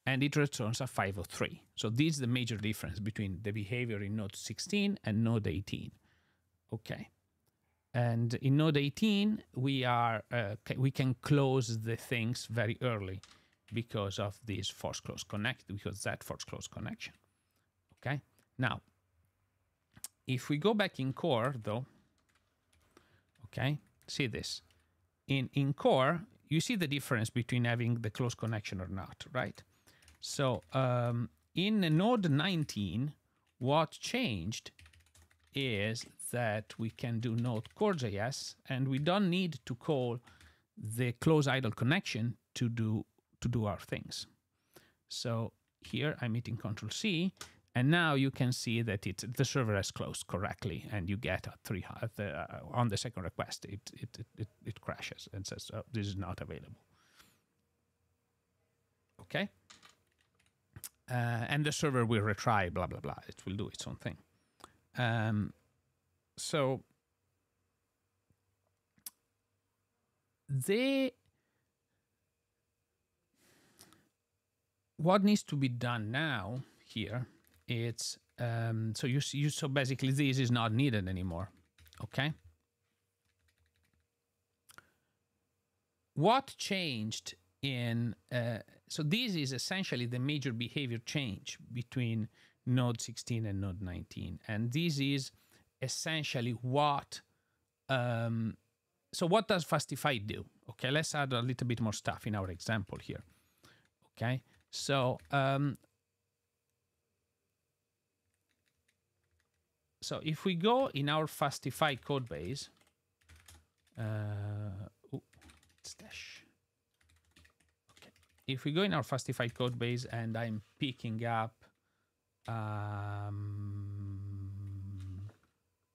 and it returns a 503 so this is the major difference between the behavior in node 16 and node 18 okay. And in node 18 we are uh, we can close the things very early because of this force close connect because that force close connection. Okay. Now if we go back in core, though, okay, see this. In, in core, you see the difference between having the close connection or not, right? So um, in node 19, what changed is that we can do node core.js and we don't need to call the close idle connection to do to do our things. So here I'm hitting Control C and now you can see that it the server has closed correctly, and you get a three uh, on the second request. It it, it it crashes and says oh, this is not available. Okay. Uh, and the server will retry, blah blah blah. It will do its own thing. Um, so they what needs to be done now here it's um, so you you so basically this is not needed anymore. Okay. What changed in uh, so this is essentially the major behavior change between node 16 and node 19 and this is essentially what um, so what does fastify do okay let's add a little bit more stuff in our example here okay so um, so if we go in our Fastify code base, uh, ooh, stash. If we go in our Fastify code base and I'm picking up um,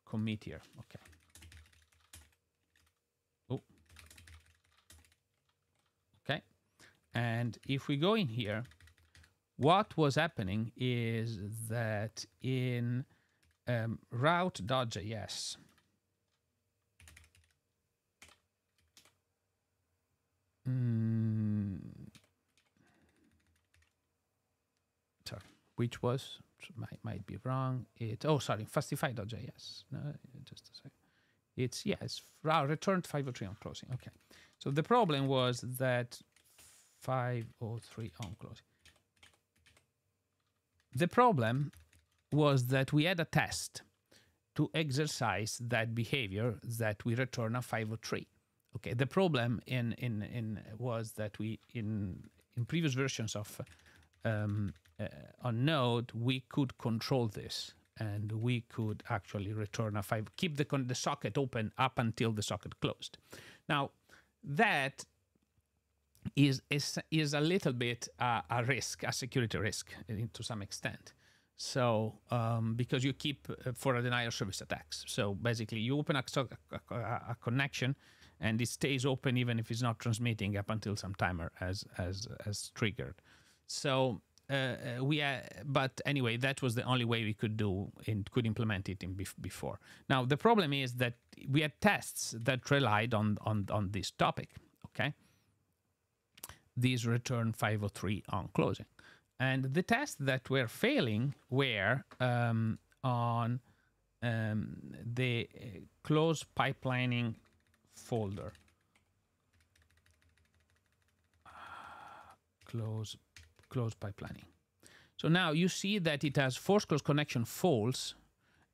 commit here, okay. Oh. Okay. And if we go in here, what was happening is that in um, route.js. Mm. Sorry, which was might might be wrong. It oh sorry, fastify.js. No, just a second. It's yes, yeah, returned 503 on closing. Okay, so the problem was that 503 on closing. The problem was that we had a test to exercise that behavior that we return a 503. Okay, the problem in in in was that we in in previous versions of um, uh, on Node we could control this and we could actually return a five, keep the the socket open up until the socket closed. Now that is is is a little bit uh, a risk, a security risk to some extent So um, because you keep uh, for a denial service attacks. So basically, you open a, a, a, connection, and it stays open even if it's not transmitting up until some timer has has has triggered. So uh, uh we uh, but anyway that was the only way we could do and could implement it in bef- before. Now the problem is that we had tests that relied on on on this topic okay? These return 503 on closing. And the tests that were failing were um, on um, the uh, close pipelining folder. Close close pipelining. So now you see that it has force close connection false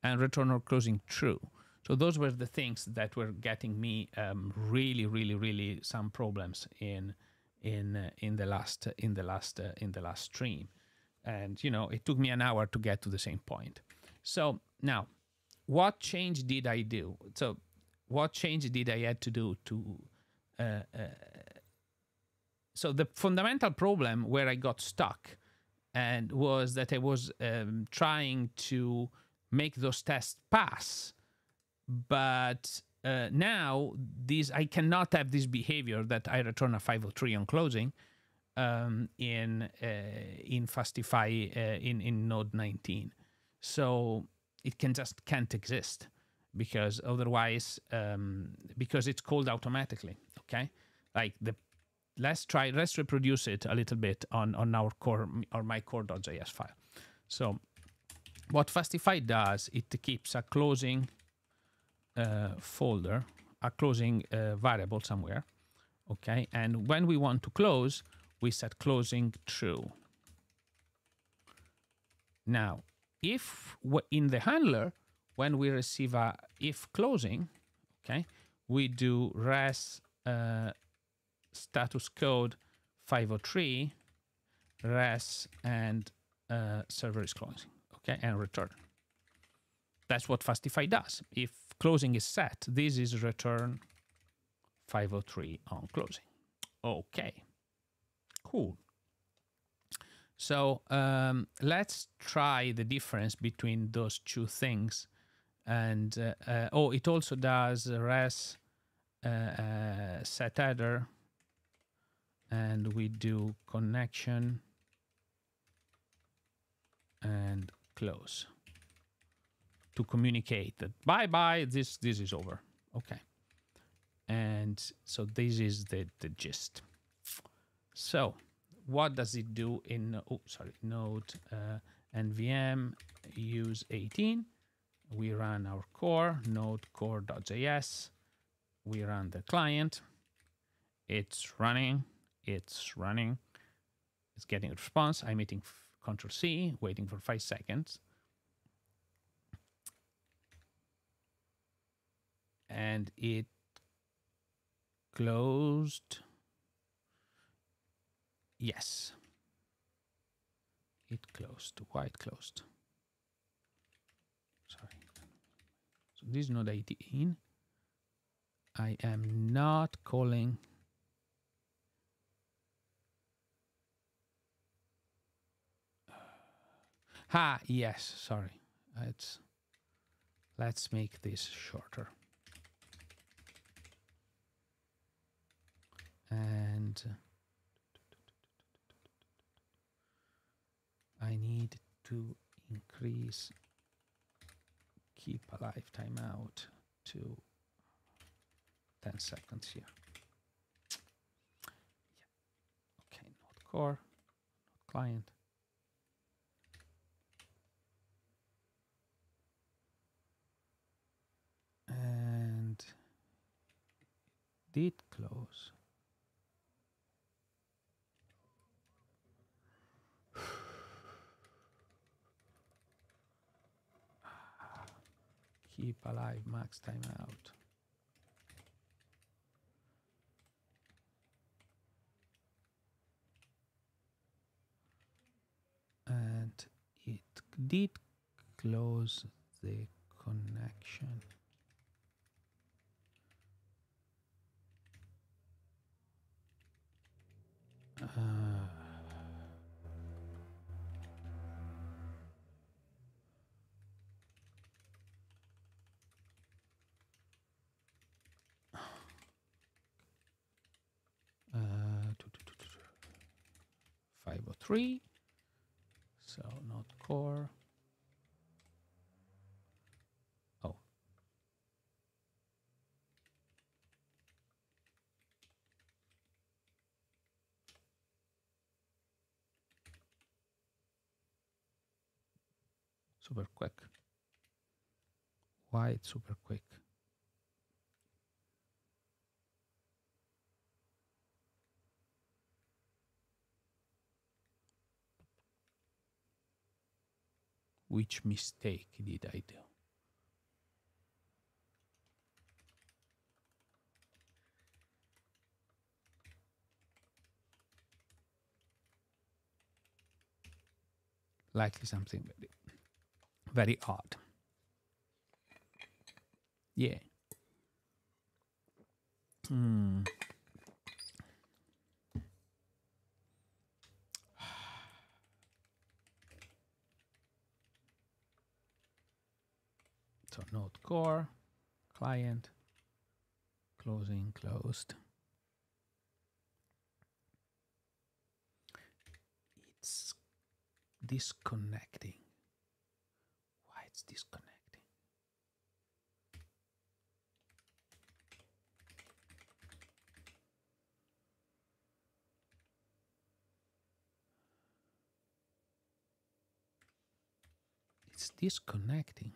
and return or closing true. So those were the things that were getting me um, really really really some problems in in uh, in the last uh, in the last uh, in the last stream. And you know it took me an hour to get to the same point. So now what change did i do? So what change did i had to do to uh, uh, so the fundamental problem where i got stuck and was that i was um, trying to make those tests pass but uh, now these I cannot have this behavior that I return a 503 on closing um, in uh, in Fastify uh, in in node 19. So it can just can't exist because otherwise um, because it's called automatically. Okay, like the let's try let's reproduce it a little bit on on our core or my core.js file. So what Fastify does, it keeps a closing uh, folder, a closing uh, variable somewhere. Okay, and when we want to close, we set closing true. Now, if in the handler, when we receive a if closing, okay, we do res uh, status code 503 res and uh, server is closing, okay, and return. That's what Fastify does. If closing is set, this is return 503 on closing. Okay, cool. So um, let's try the difference between those two things. And uh, uh, oh, it also does res uh, uh, set header, and we do connection and close to communicate that bye bye this this is over. Okay. And so this is the the gist. So what does it do in oh sorry node uh, nvm use 18 we run our core node core.js we run the client. It's running it's running it's getting a response i'm hitting control c waiting for five seconds and it closed. Yes. It closed. Why it closed? Sorry. So this is node 18. I am not calling Ah, yes, sorry. Let's let's make this shorter. and I need to increase keep alive timeout to 10 seconds here. Yeah. Okay, node core, not client. Did close. keep alive max timeout. And it did close the connection. Uh, uh, 503, so not core. Super quick. Why it's super quick? Which mistake did I do? Likely something very, odd. Yeah. Hmm. So node core, client, closing, closed. It's disconnecting. It's disconnecting? It's disconnecting.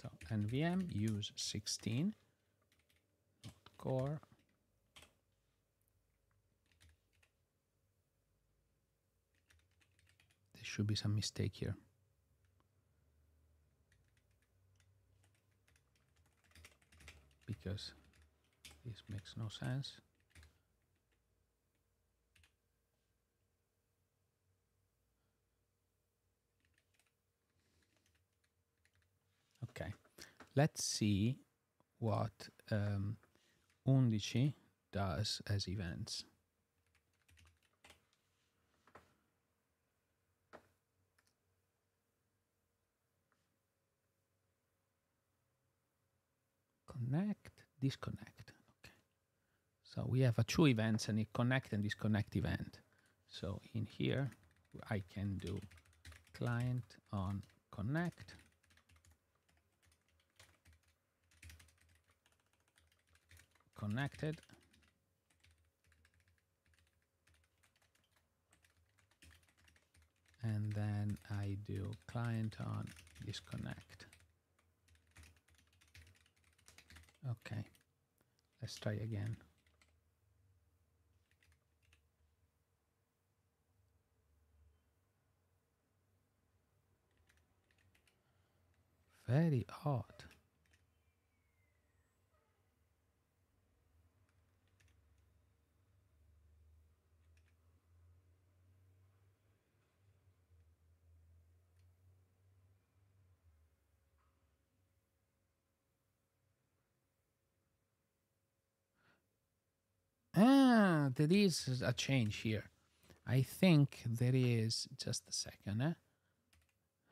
So nvm use 16 node core should be some mistake here because this makes no sense okay let's see what um, Undici does as events. Connect, disconnect. Okay. So we have a two events and a connect and disconnect event. So in here, I can do client on connect connected. And then I do client on disconnect. Okay, let's try again. Very odd. Ah, there is a change here. I think there is just a second. Eh?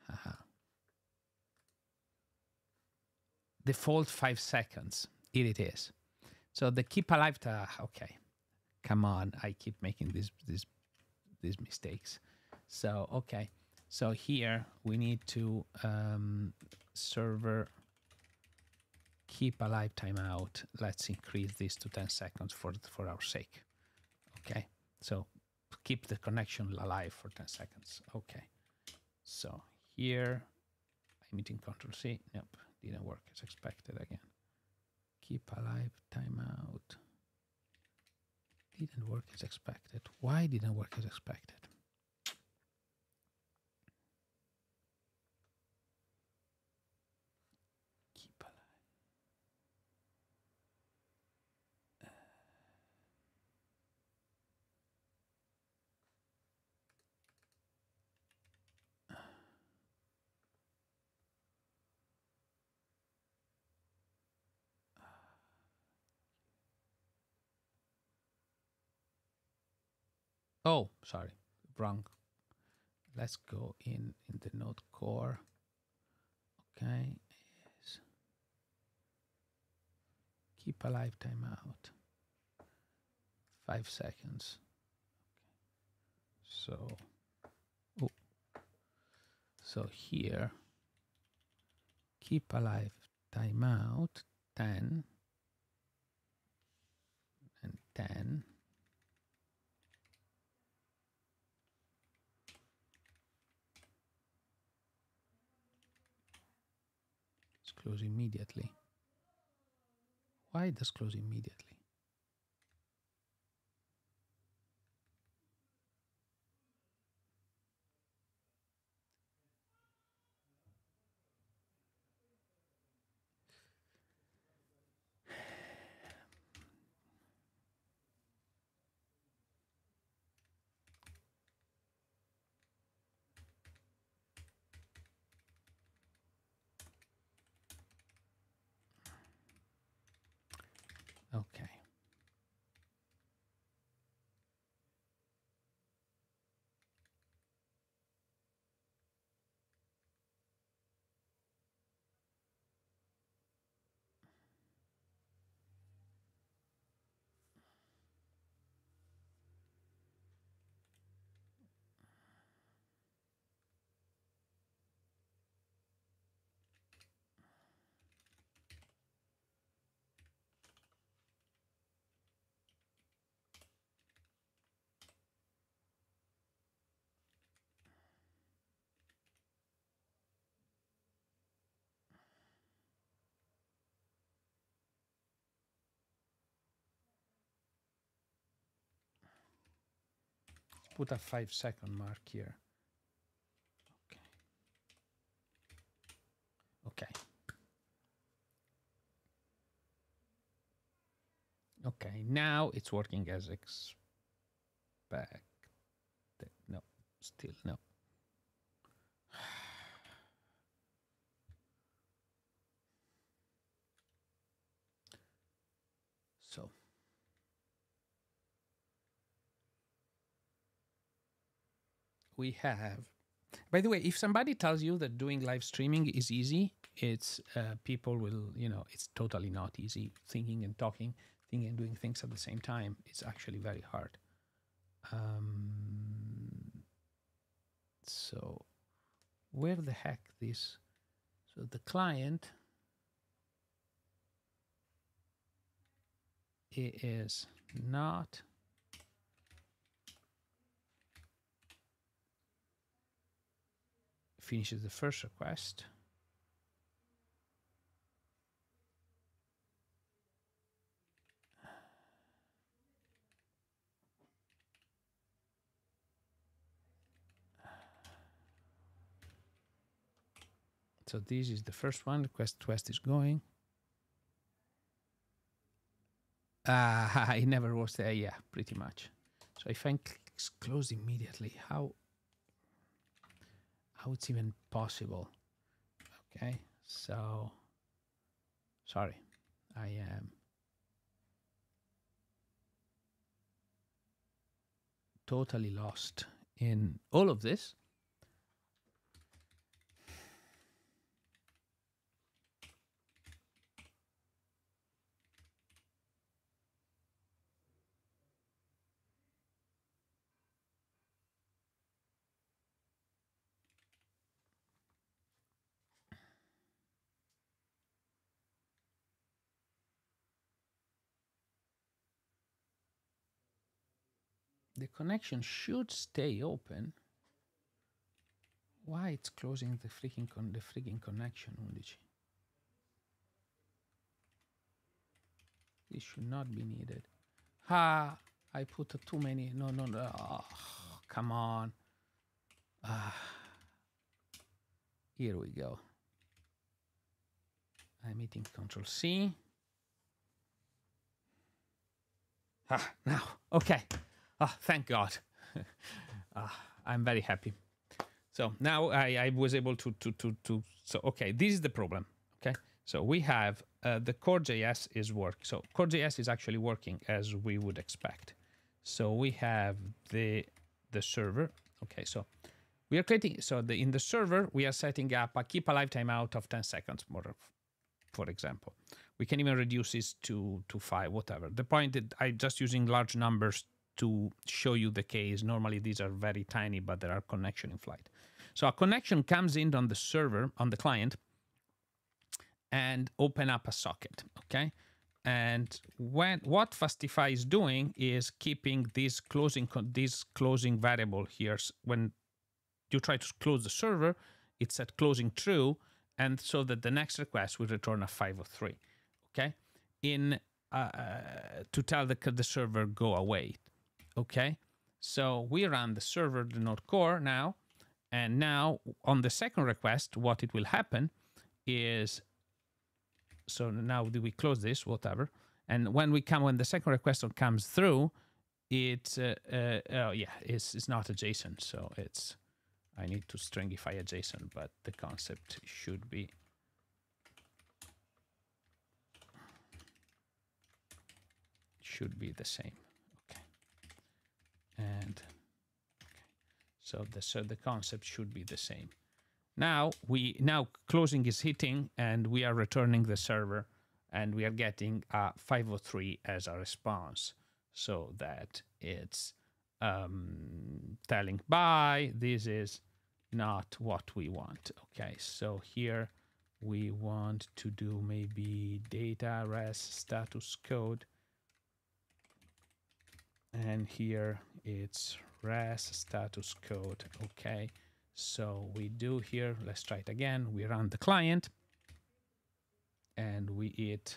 Haha. Default five seconds. Here it is. So the keep alive. Ta- okay, come on. I keep making these these these mistakes. So okay. So here we need to um, server keep a alive timeout. Let's increase this to 10 seconds for, for our sake. Okay, so keep the connection alive for 10 seconds. Okay, so here I'm hitting Control C. Nope, didn't work as expected again. Keep alive timeout. Didn't work as expected. Why didn't work as expected? Oh, sorry, wrong. Let's go in in the node core. Okay, yes. keep alive timeout. Five seconds. So, oh, so here, keep alive timeout 10 and 10. Close immediately. Why does close immediately? Okay. Put a five second mark here. Okay. Okay. Okay, now it's working as expected. No, still no. So we have. By the way if somebody tells you that doing live streaming is easy it's uh, people will you know it's totally not easy thinking and talking thinking and doing things at the same time. It's actually very hard. Um, so where the heck this? So the client it is not finishes the first request. So this is the first one. The quest quest is going. Uh, it never was there. Yeah, pretty much. So if I close immediately, how how it's even possible. Okay, so sorry, I am totally lost in all of this. Connection should stay open. Why it's closing the freaking con the freaking connection, 11? This should not be needed. Ha! I put too many. No, no, no. Oh, come on. Ah. Here we go. I'm hitting Control C. Ah, now. Okay. Ah, thank God. ah, I'm very happy. So now I, I was able to, to, to, to, so, okay, this is the problem. Okay. So we have uh, the core.js is work. So core.js is actually working as we would expect. So we have the, the server. Okay. So we are creating, so the, in the server, we are setting up a keep alive timeout of 10 seconds more, for example. We can even reduce this to, to five, whatever. The point that I just using large numbers to show you the case. Normally these are very tiny, but there are connection in flight. So a connection comes in on the server, on the client, and open up a socket, okay? And when what Fastify is doing is keeping this closing this closing variable here. When you try to close the server, it's at closing true, and so that the next request will return a 503. Okay, in uh, uh, to tell the the server go away. Okay, so we run the server, the node core now, and now on the second request, what it will happen is so now do we close this whatever. And when we come when the second request comes through it uh, uh, oh yeah it's, it's not a json so it's i need to stringify a json but the concept should be should be the same and okay. So the so the concept should be the same. Now we now closing is hitting and we are returning the server and we are getting a 503 as a response. So that it's um, telling bye this is not what we want. Okay so here we want to do maybe data res status code and here it's res status code okay so we do here, let's try it again. We run the client and we hit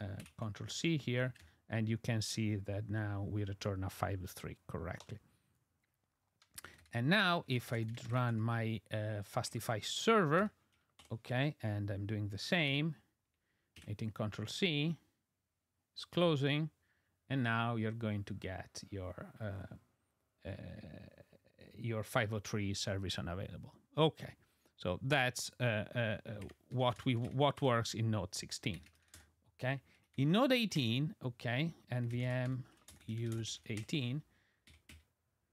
uh, Control C here, and you can see that now we return a 503 correctly. And now if I run my uh, Fastify server, okay, and I'm doing the same, hitting Control C, it's closing, and now you're going to get your uh, uh your 503 service unavailable. Okay, so that's uh, uh, what we what works in Node 16. Okay, in Node 18, okay, NVM use 18,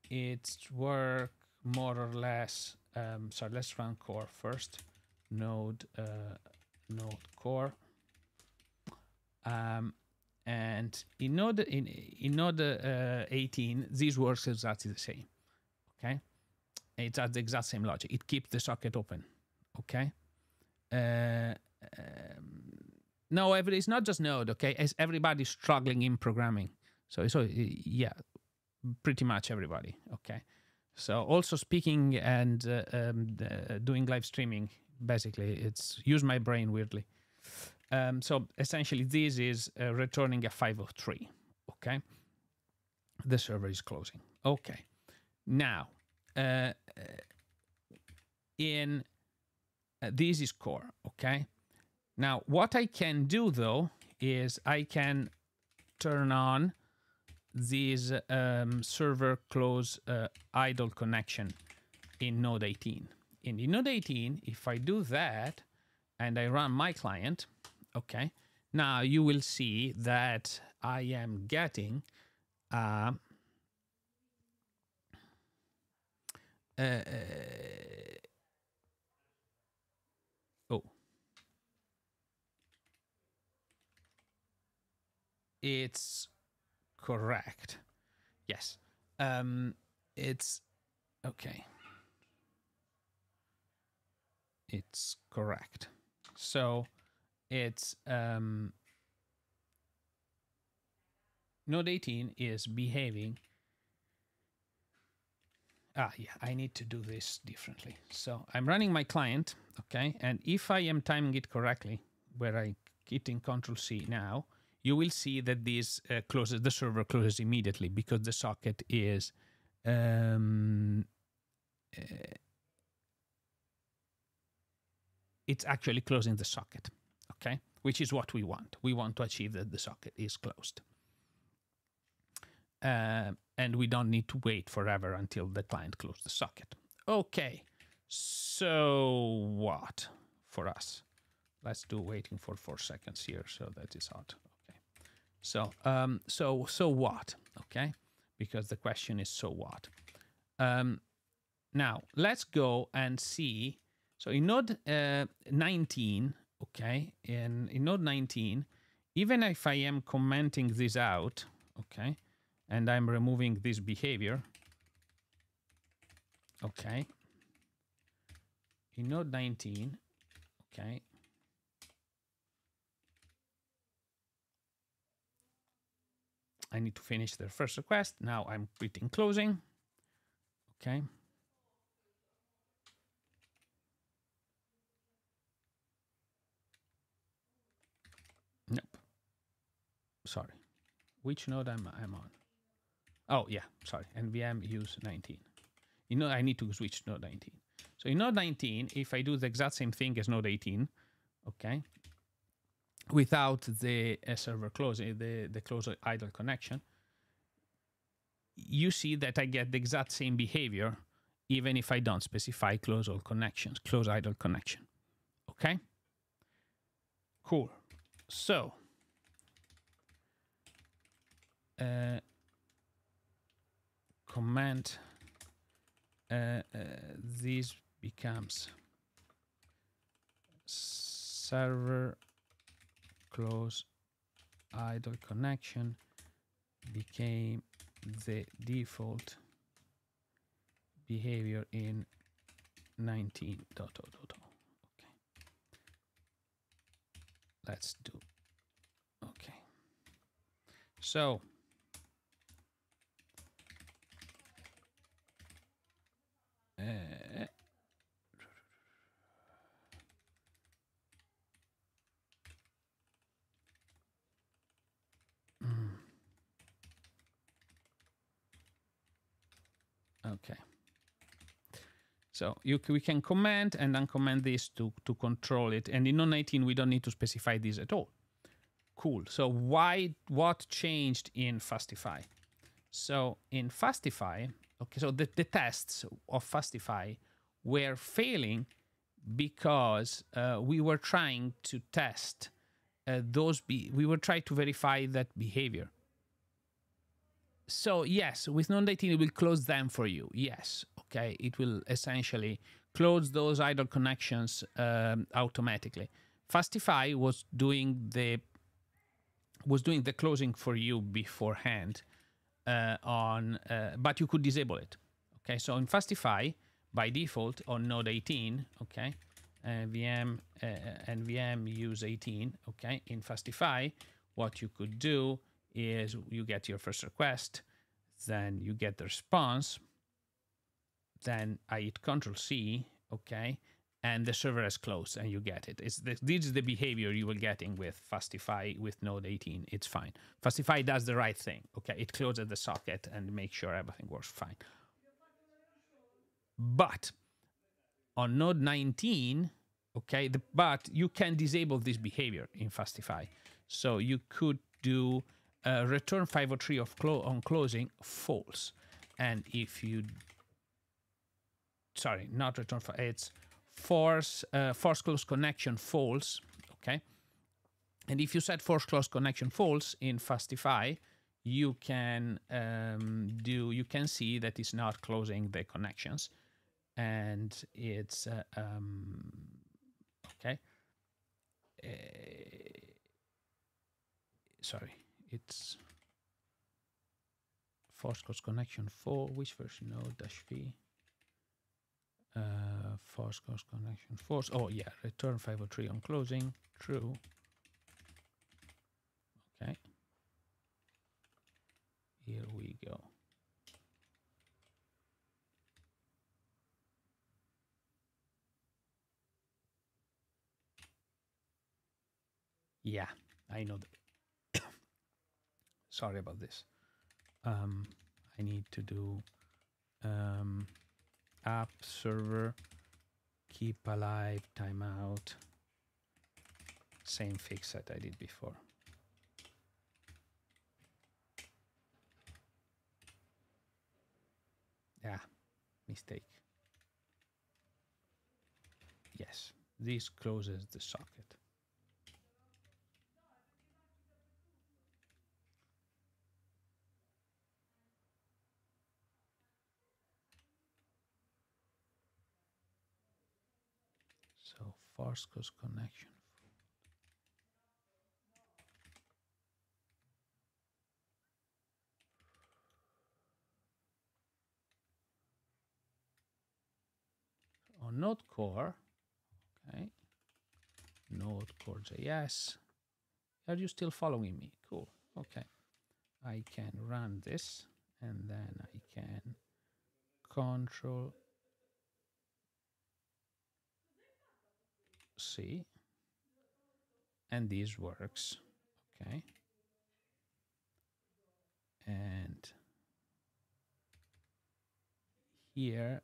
it's work more or less. Um, so let's run core first. Node uh, Node core. Um, and in Node in in Node uh, 18, this works exactly the same. Okay, it has the exact same logic. It keeps the socket open. Okay. Uh, um, no, it's not just Node. Okay, it's everybody struggling in programming. So, so yeah, pretty much everybody. Okay. So also speaking and uh, um, doing live streaming, basically, it's use my brain weirdly. Um, so essentially, this is uh, returning a 503. Okay. The server is closing. Okay. Now, uh, in uh, this is core, okay? Now, what I can do though is I can turn on this um, server close uh, idle connection in Node 18. In the Node 18, if I do that and I run my client, okay, now you will see that I am getting uh, Uh, oh. It's correct. Yes. Um, it's okay. It's correct. So it's um, node 18 is behaving ah, yeah, I need to do this differently. So I'm running my client, okay? And if I am timing it correctly, where I hitting Control C now, you will see that this uh, closes, the server closes immediately because the socket is um, uh, it's actually closing the socket, okay? Which is what we want. We want to achieve that the socket is closed. Uh, and we don't need to wait forever until the client closes the socket. Okay, so what for us? Let's do waiting for four seconds here, so that is hot. Okay, so um, so so what? Okay, because the question is so what. Um, now let's go and see. So in node uh, 19, okay, in in node 19, even if I am commenting this out, okay, and I'm removing this behavior, okay, in node 19, okay, I need to finish the first request. Now I'm quitting closing. Okay. Nope. Sorry. Which node am I'm on? Oh yeah, sorry. NVM use 19. You know I need to switch node 19. So in node 19, if I do the exact same thing as node 18, okay, without the uh, server closing, the, the close idle connection, you see that I get the exact same behavior even if I don't specify close all connections, close idle connection. Okay? Cool. So, uh, comment uh, uh, this becomes server close idle connection became the default behavior in 19 dot dot dot. Okay. Let's do. Okay. So uh, Okay. So you, we can comment and uncomment this to, to control it. And in node 19, we don't need to specify this at all. Cool. So why, what changed in Fastify? So in Fastify, okay, so the, the tests of Fastify were failing because uh, we were trying to test uh, those, be we were trying to verify that behavior so yes, with node 18, it will close them for you. Yes, okay, it will essentially close those idle connections um, automatically. Fastify was doing the was doing the closing for you beforehand uh, on, uh, but you could disable it. Okay, so in Fastify by default on node 18, okay, uh, VM uh, NVM use 18. Okay, in Fastify, what you could do is you get your first request, then you get the response, then I hit Control C, okay, and the server has closed and you get it. It's the, this is the behavior you will getting with Fastify with Node 18. It's fine. Fastify does the right thing. Okay, it closes the socket and makes sure everything works fine. But on Node 19, okay, the, but you can disable this behavior in Fastify. So you could do uh, return 503 of clo on closing false. And if you, sorry, not return, for, it's force, uh, force close connection false, okay? And if you set force close connection false in Fastify, you can um, do, you can see that it's not closing the connections and it's, uh, um, okay. Uh, sorry it's force close connection for which version node dash v uh, force close connection. Force oh yeah return 503 on closing. True. Okay. Here we go. Yeah I know sorry about this. Um, I need to do um, app server keep alive timeout same fix that I did before. Yeah, mistake. Yes, this closes the socket. Farce cause connection. On node core, okay, node core JS. Are you still following me? Cool. Okay. I can run this and then I can control C. And this works. Okay. And here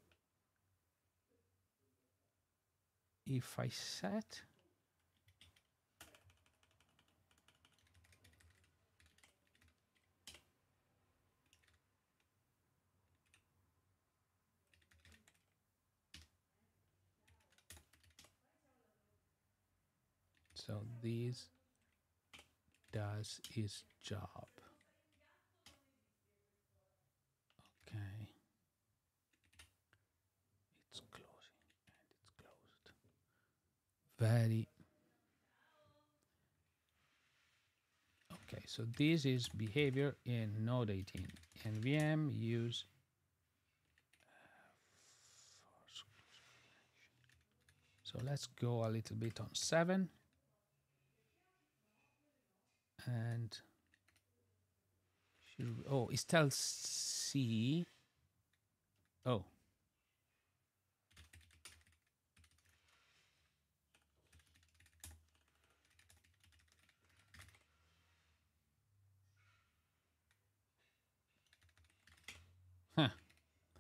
if I set so this does its job. Okay. It's closing and it's closed. Very. Okay so this is behavior in node 18 nvm use uh, so let's go a little bit on 7 and oh it c oh.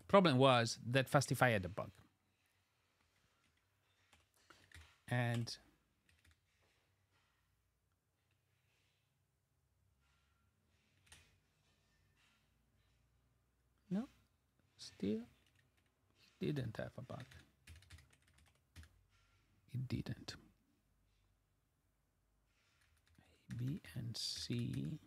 Problem was that Fastify had a bug. And no, still didn't have a bug. It didn't. A, B and C.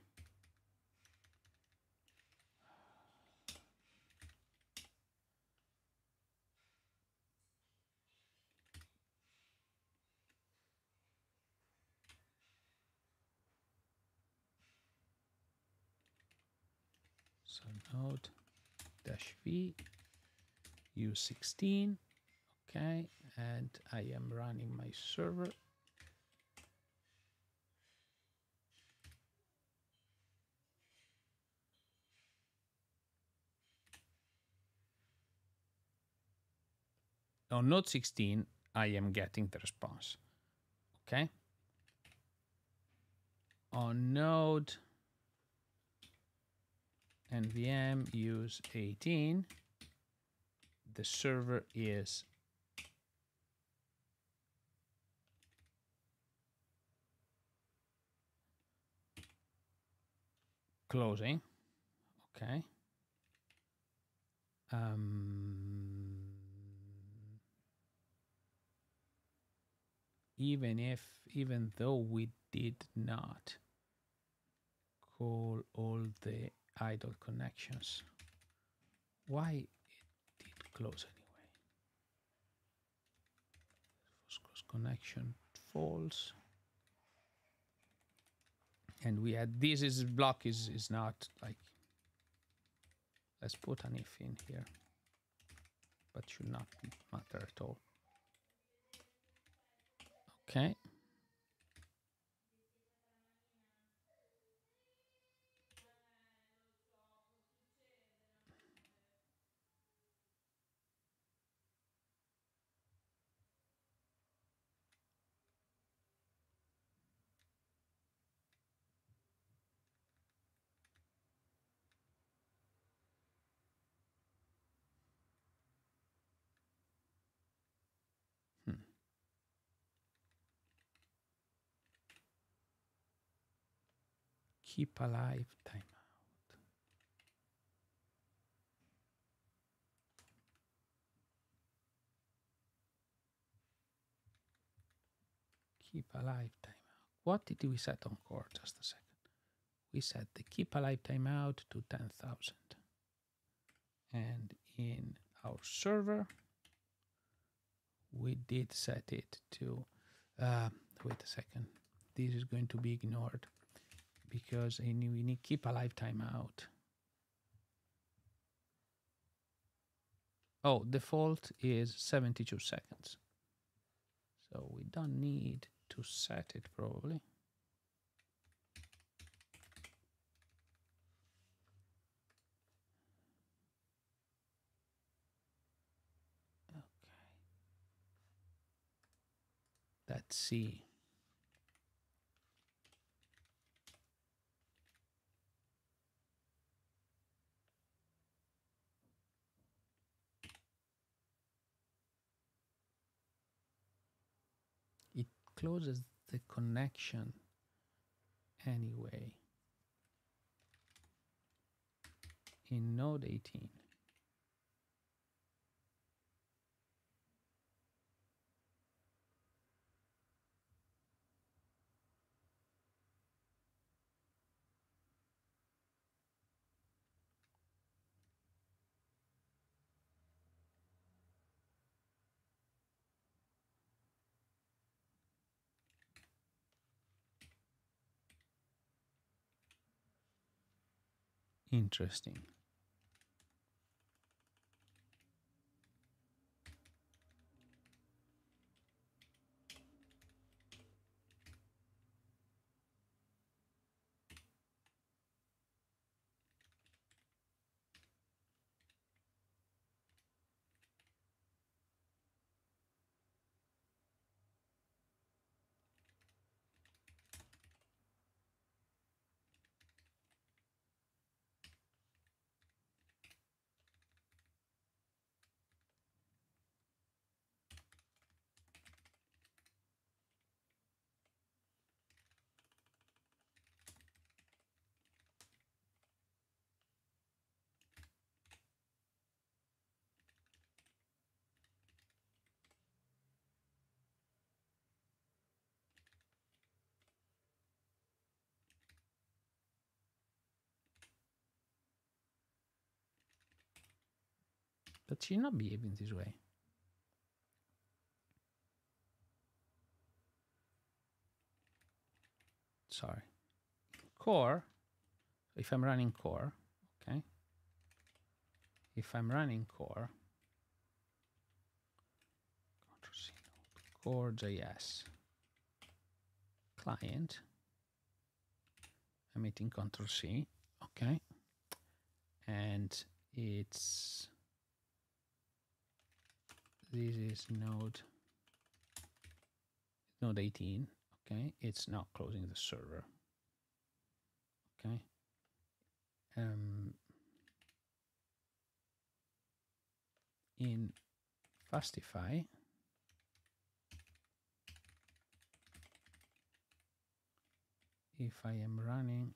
So node dash v u16 okay and I am running my server. On node 16 I am getting the response. Okay. On node nvm use 18 the server is closing. Okay. Um, even if even though we did not call all the idle connections. Why it did close anyway? Cross connection false. And we had this is block is is not like let's put an if in here, but should not matter at all. Okay. Keep alive timeout. Keep alive timeout. What did we set on core? Just a second. We set the keep alive timeout to 10,000. And in our server, we did set it to, uh, wait a second. This is going to be ignored because we need keep a lifetime out. Oh, default is 72 seconds. So we don't need to set it probably. Okay. Let's see. Closes the connection anyway. In node 18 Interesting. But she's not behaving this way. Sorry. Core, if I'm running core, okay. If I'm running core, Control C core JS client, I'm hitting Control C, okay. And it's this is node node 18 okay? It's not closing the server okay? Um, in fastify if I am running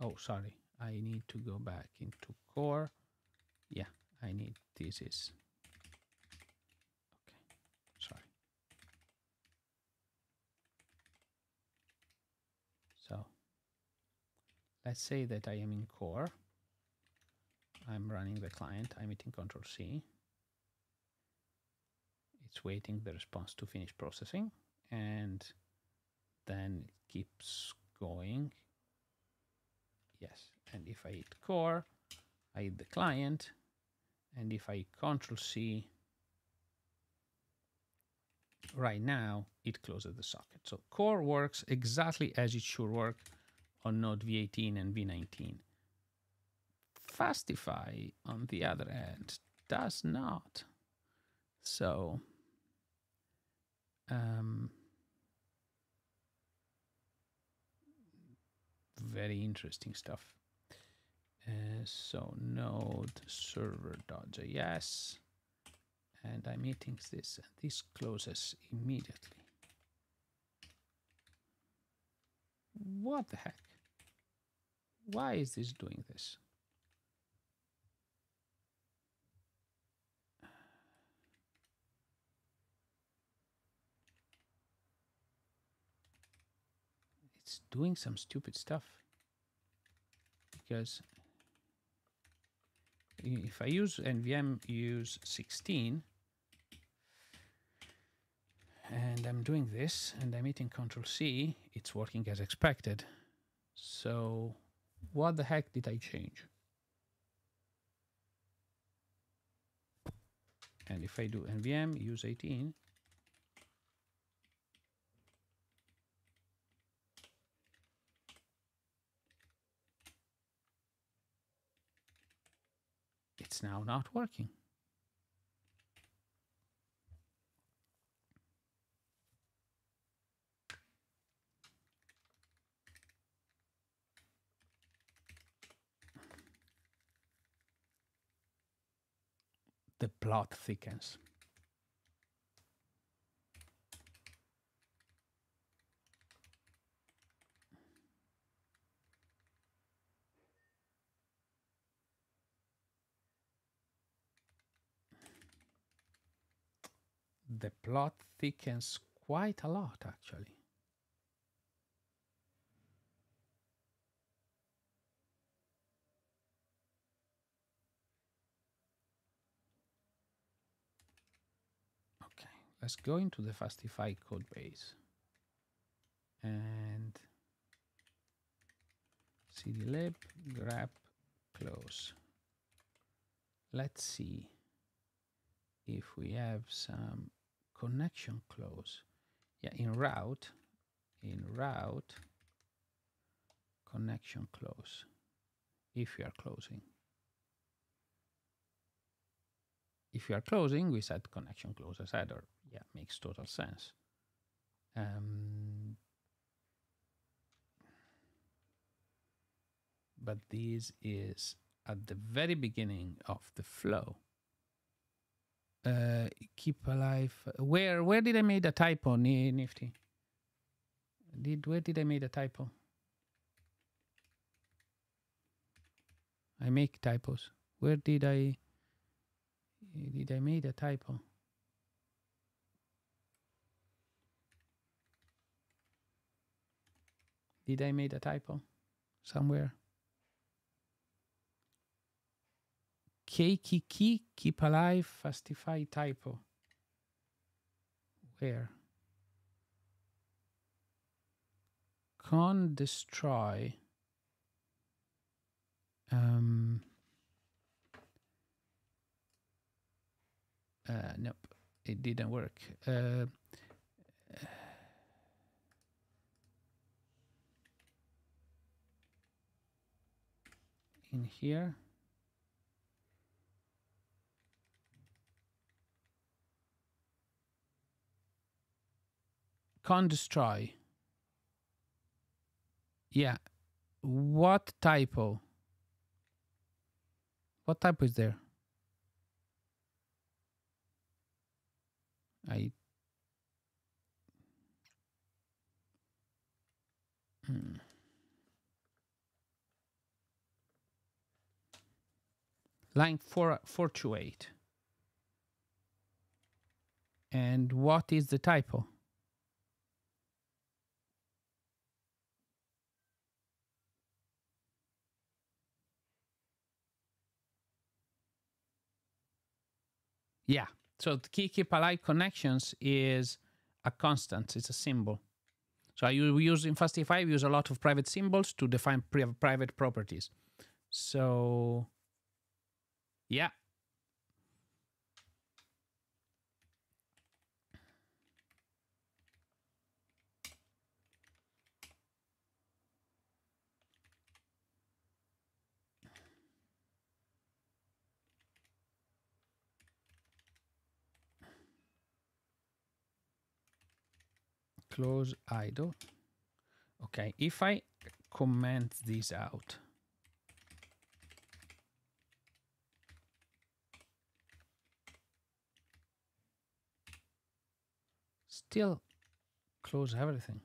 oh sorry I need to go back into core yeah I need this is okay sorry. So let's say that I am in core. I'm running the client. I'm hitting control C. It's waiting the response to finish processing and then it keeps going. Yes and if I hit core I hit the client and if I control C right now it closes the socket. So core works exactly as it should work on node v18 and v19 fastify on the other hand does not. So um, very interesting stuff uh, so node server.js and I'm hitting this and this closes immediately. What the heck? Why is this doing this? It's doing some stupid stuff because if I use nvm use 16, and I'm doing this, and I'm hitting Control-C, it's working as expected. So what the heck did I change? And if I do nvm use 18, it's now not working. the plot thickens. The plot thickens quite a lot actually. Okay, let's go into the Fastify code base and cdlib grep close. Let's see if we have some connection close. Yeah, in route, in route, connection close, if you are closing. If you are closing, we set connection close as header yeah, makes total sense. Um, but this is at the very beginning of the flow. Uh, keep alive. Where where did I make a typo, Nifty? Did where did I make a typo? I make typos. Where did I did I make a typo? Did I made a typo somewhere? Key, keep alive, fastify typo. Where? Con destroy. Um, uh, nope, it didn't work. Uh, in here. Con destroy. Yeah. What typo? What typo is there? I hmm. line 4, 428. And what is the typo? Yeah, so the key keep alive connections is a constant, it's a symbol. So I use in Fastify, we use a lot of private symbols to define private properties. So yeah. Close idle. Okay, if I comment this out, still close everything.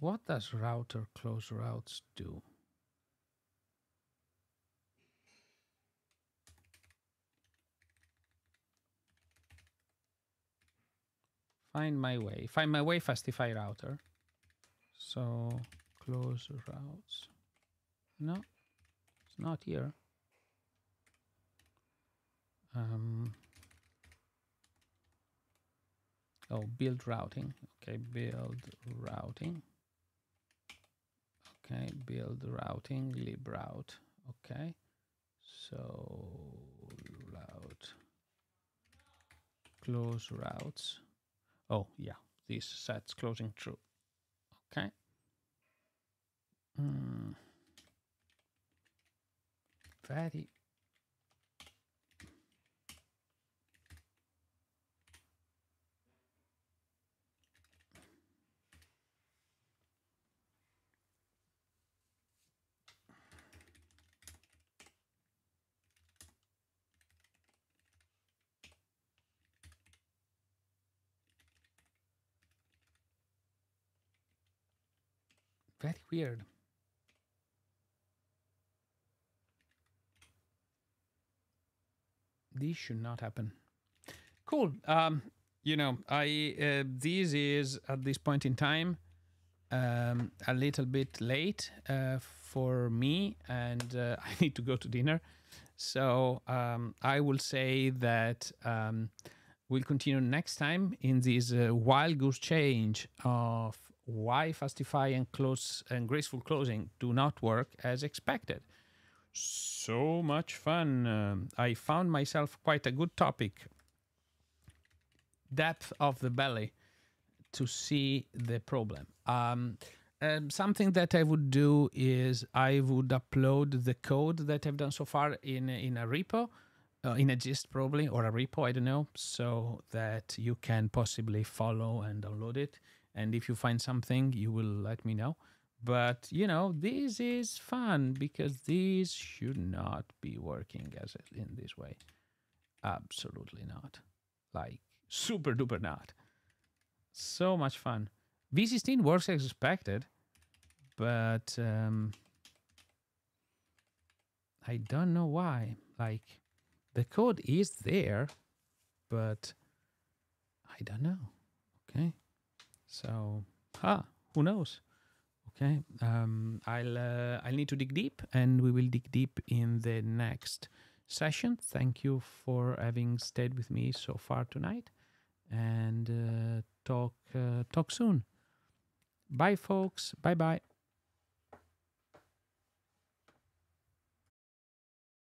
What does router close routes do? find my way. Find my way Fastify router. So close routes. No, it's not here. Um, oh, build routing. Okay, build routing. Okay, build routing, lib route. Okay, so route close routes. Oh, yeah, this sets closing true. Okay. Mm. Very very weird. This should not happen. Cool. Um, you know, I uh, this is at this point in time um, a little bit late uh, for me, and uh, I need to go to dinner. So um, I will say that um, we'll continue next time in this uh, wild goose change of why Fastify and close and graceful closing do not work as expected. So much fun. Um, I found myself quite a good topic. Depth of the belly to see the problem. Um, um, something that I would do is I would upload the code that I've done so far in in a repo, uh, in a gist probably or a repo, I don't know, so that you can possibly follow and download it. And if you find something, you will let me know. But you know, this is fun because this should not be working as in this way. Absolutely not. Like super duper not. So much fun. V16 works as expected, but um, I don't know why. Like the code is there, but I don't know. Okay, so ah, who knows? Okay, um, I'll uh, I'll need to dig deep, and we will dig deep in the next session. Thank you for having stayed with me so far tonight, and uh, talk uh, talk soon. Bye, folks. Bye bye.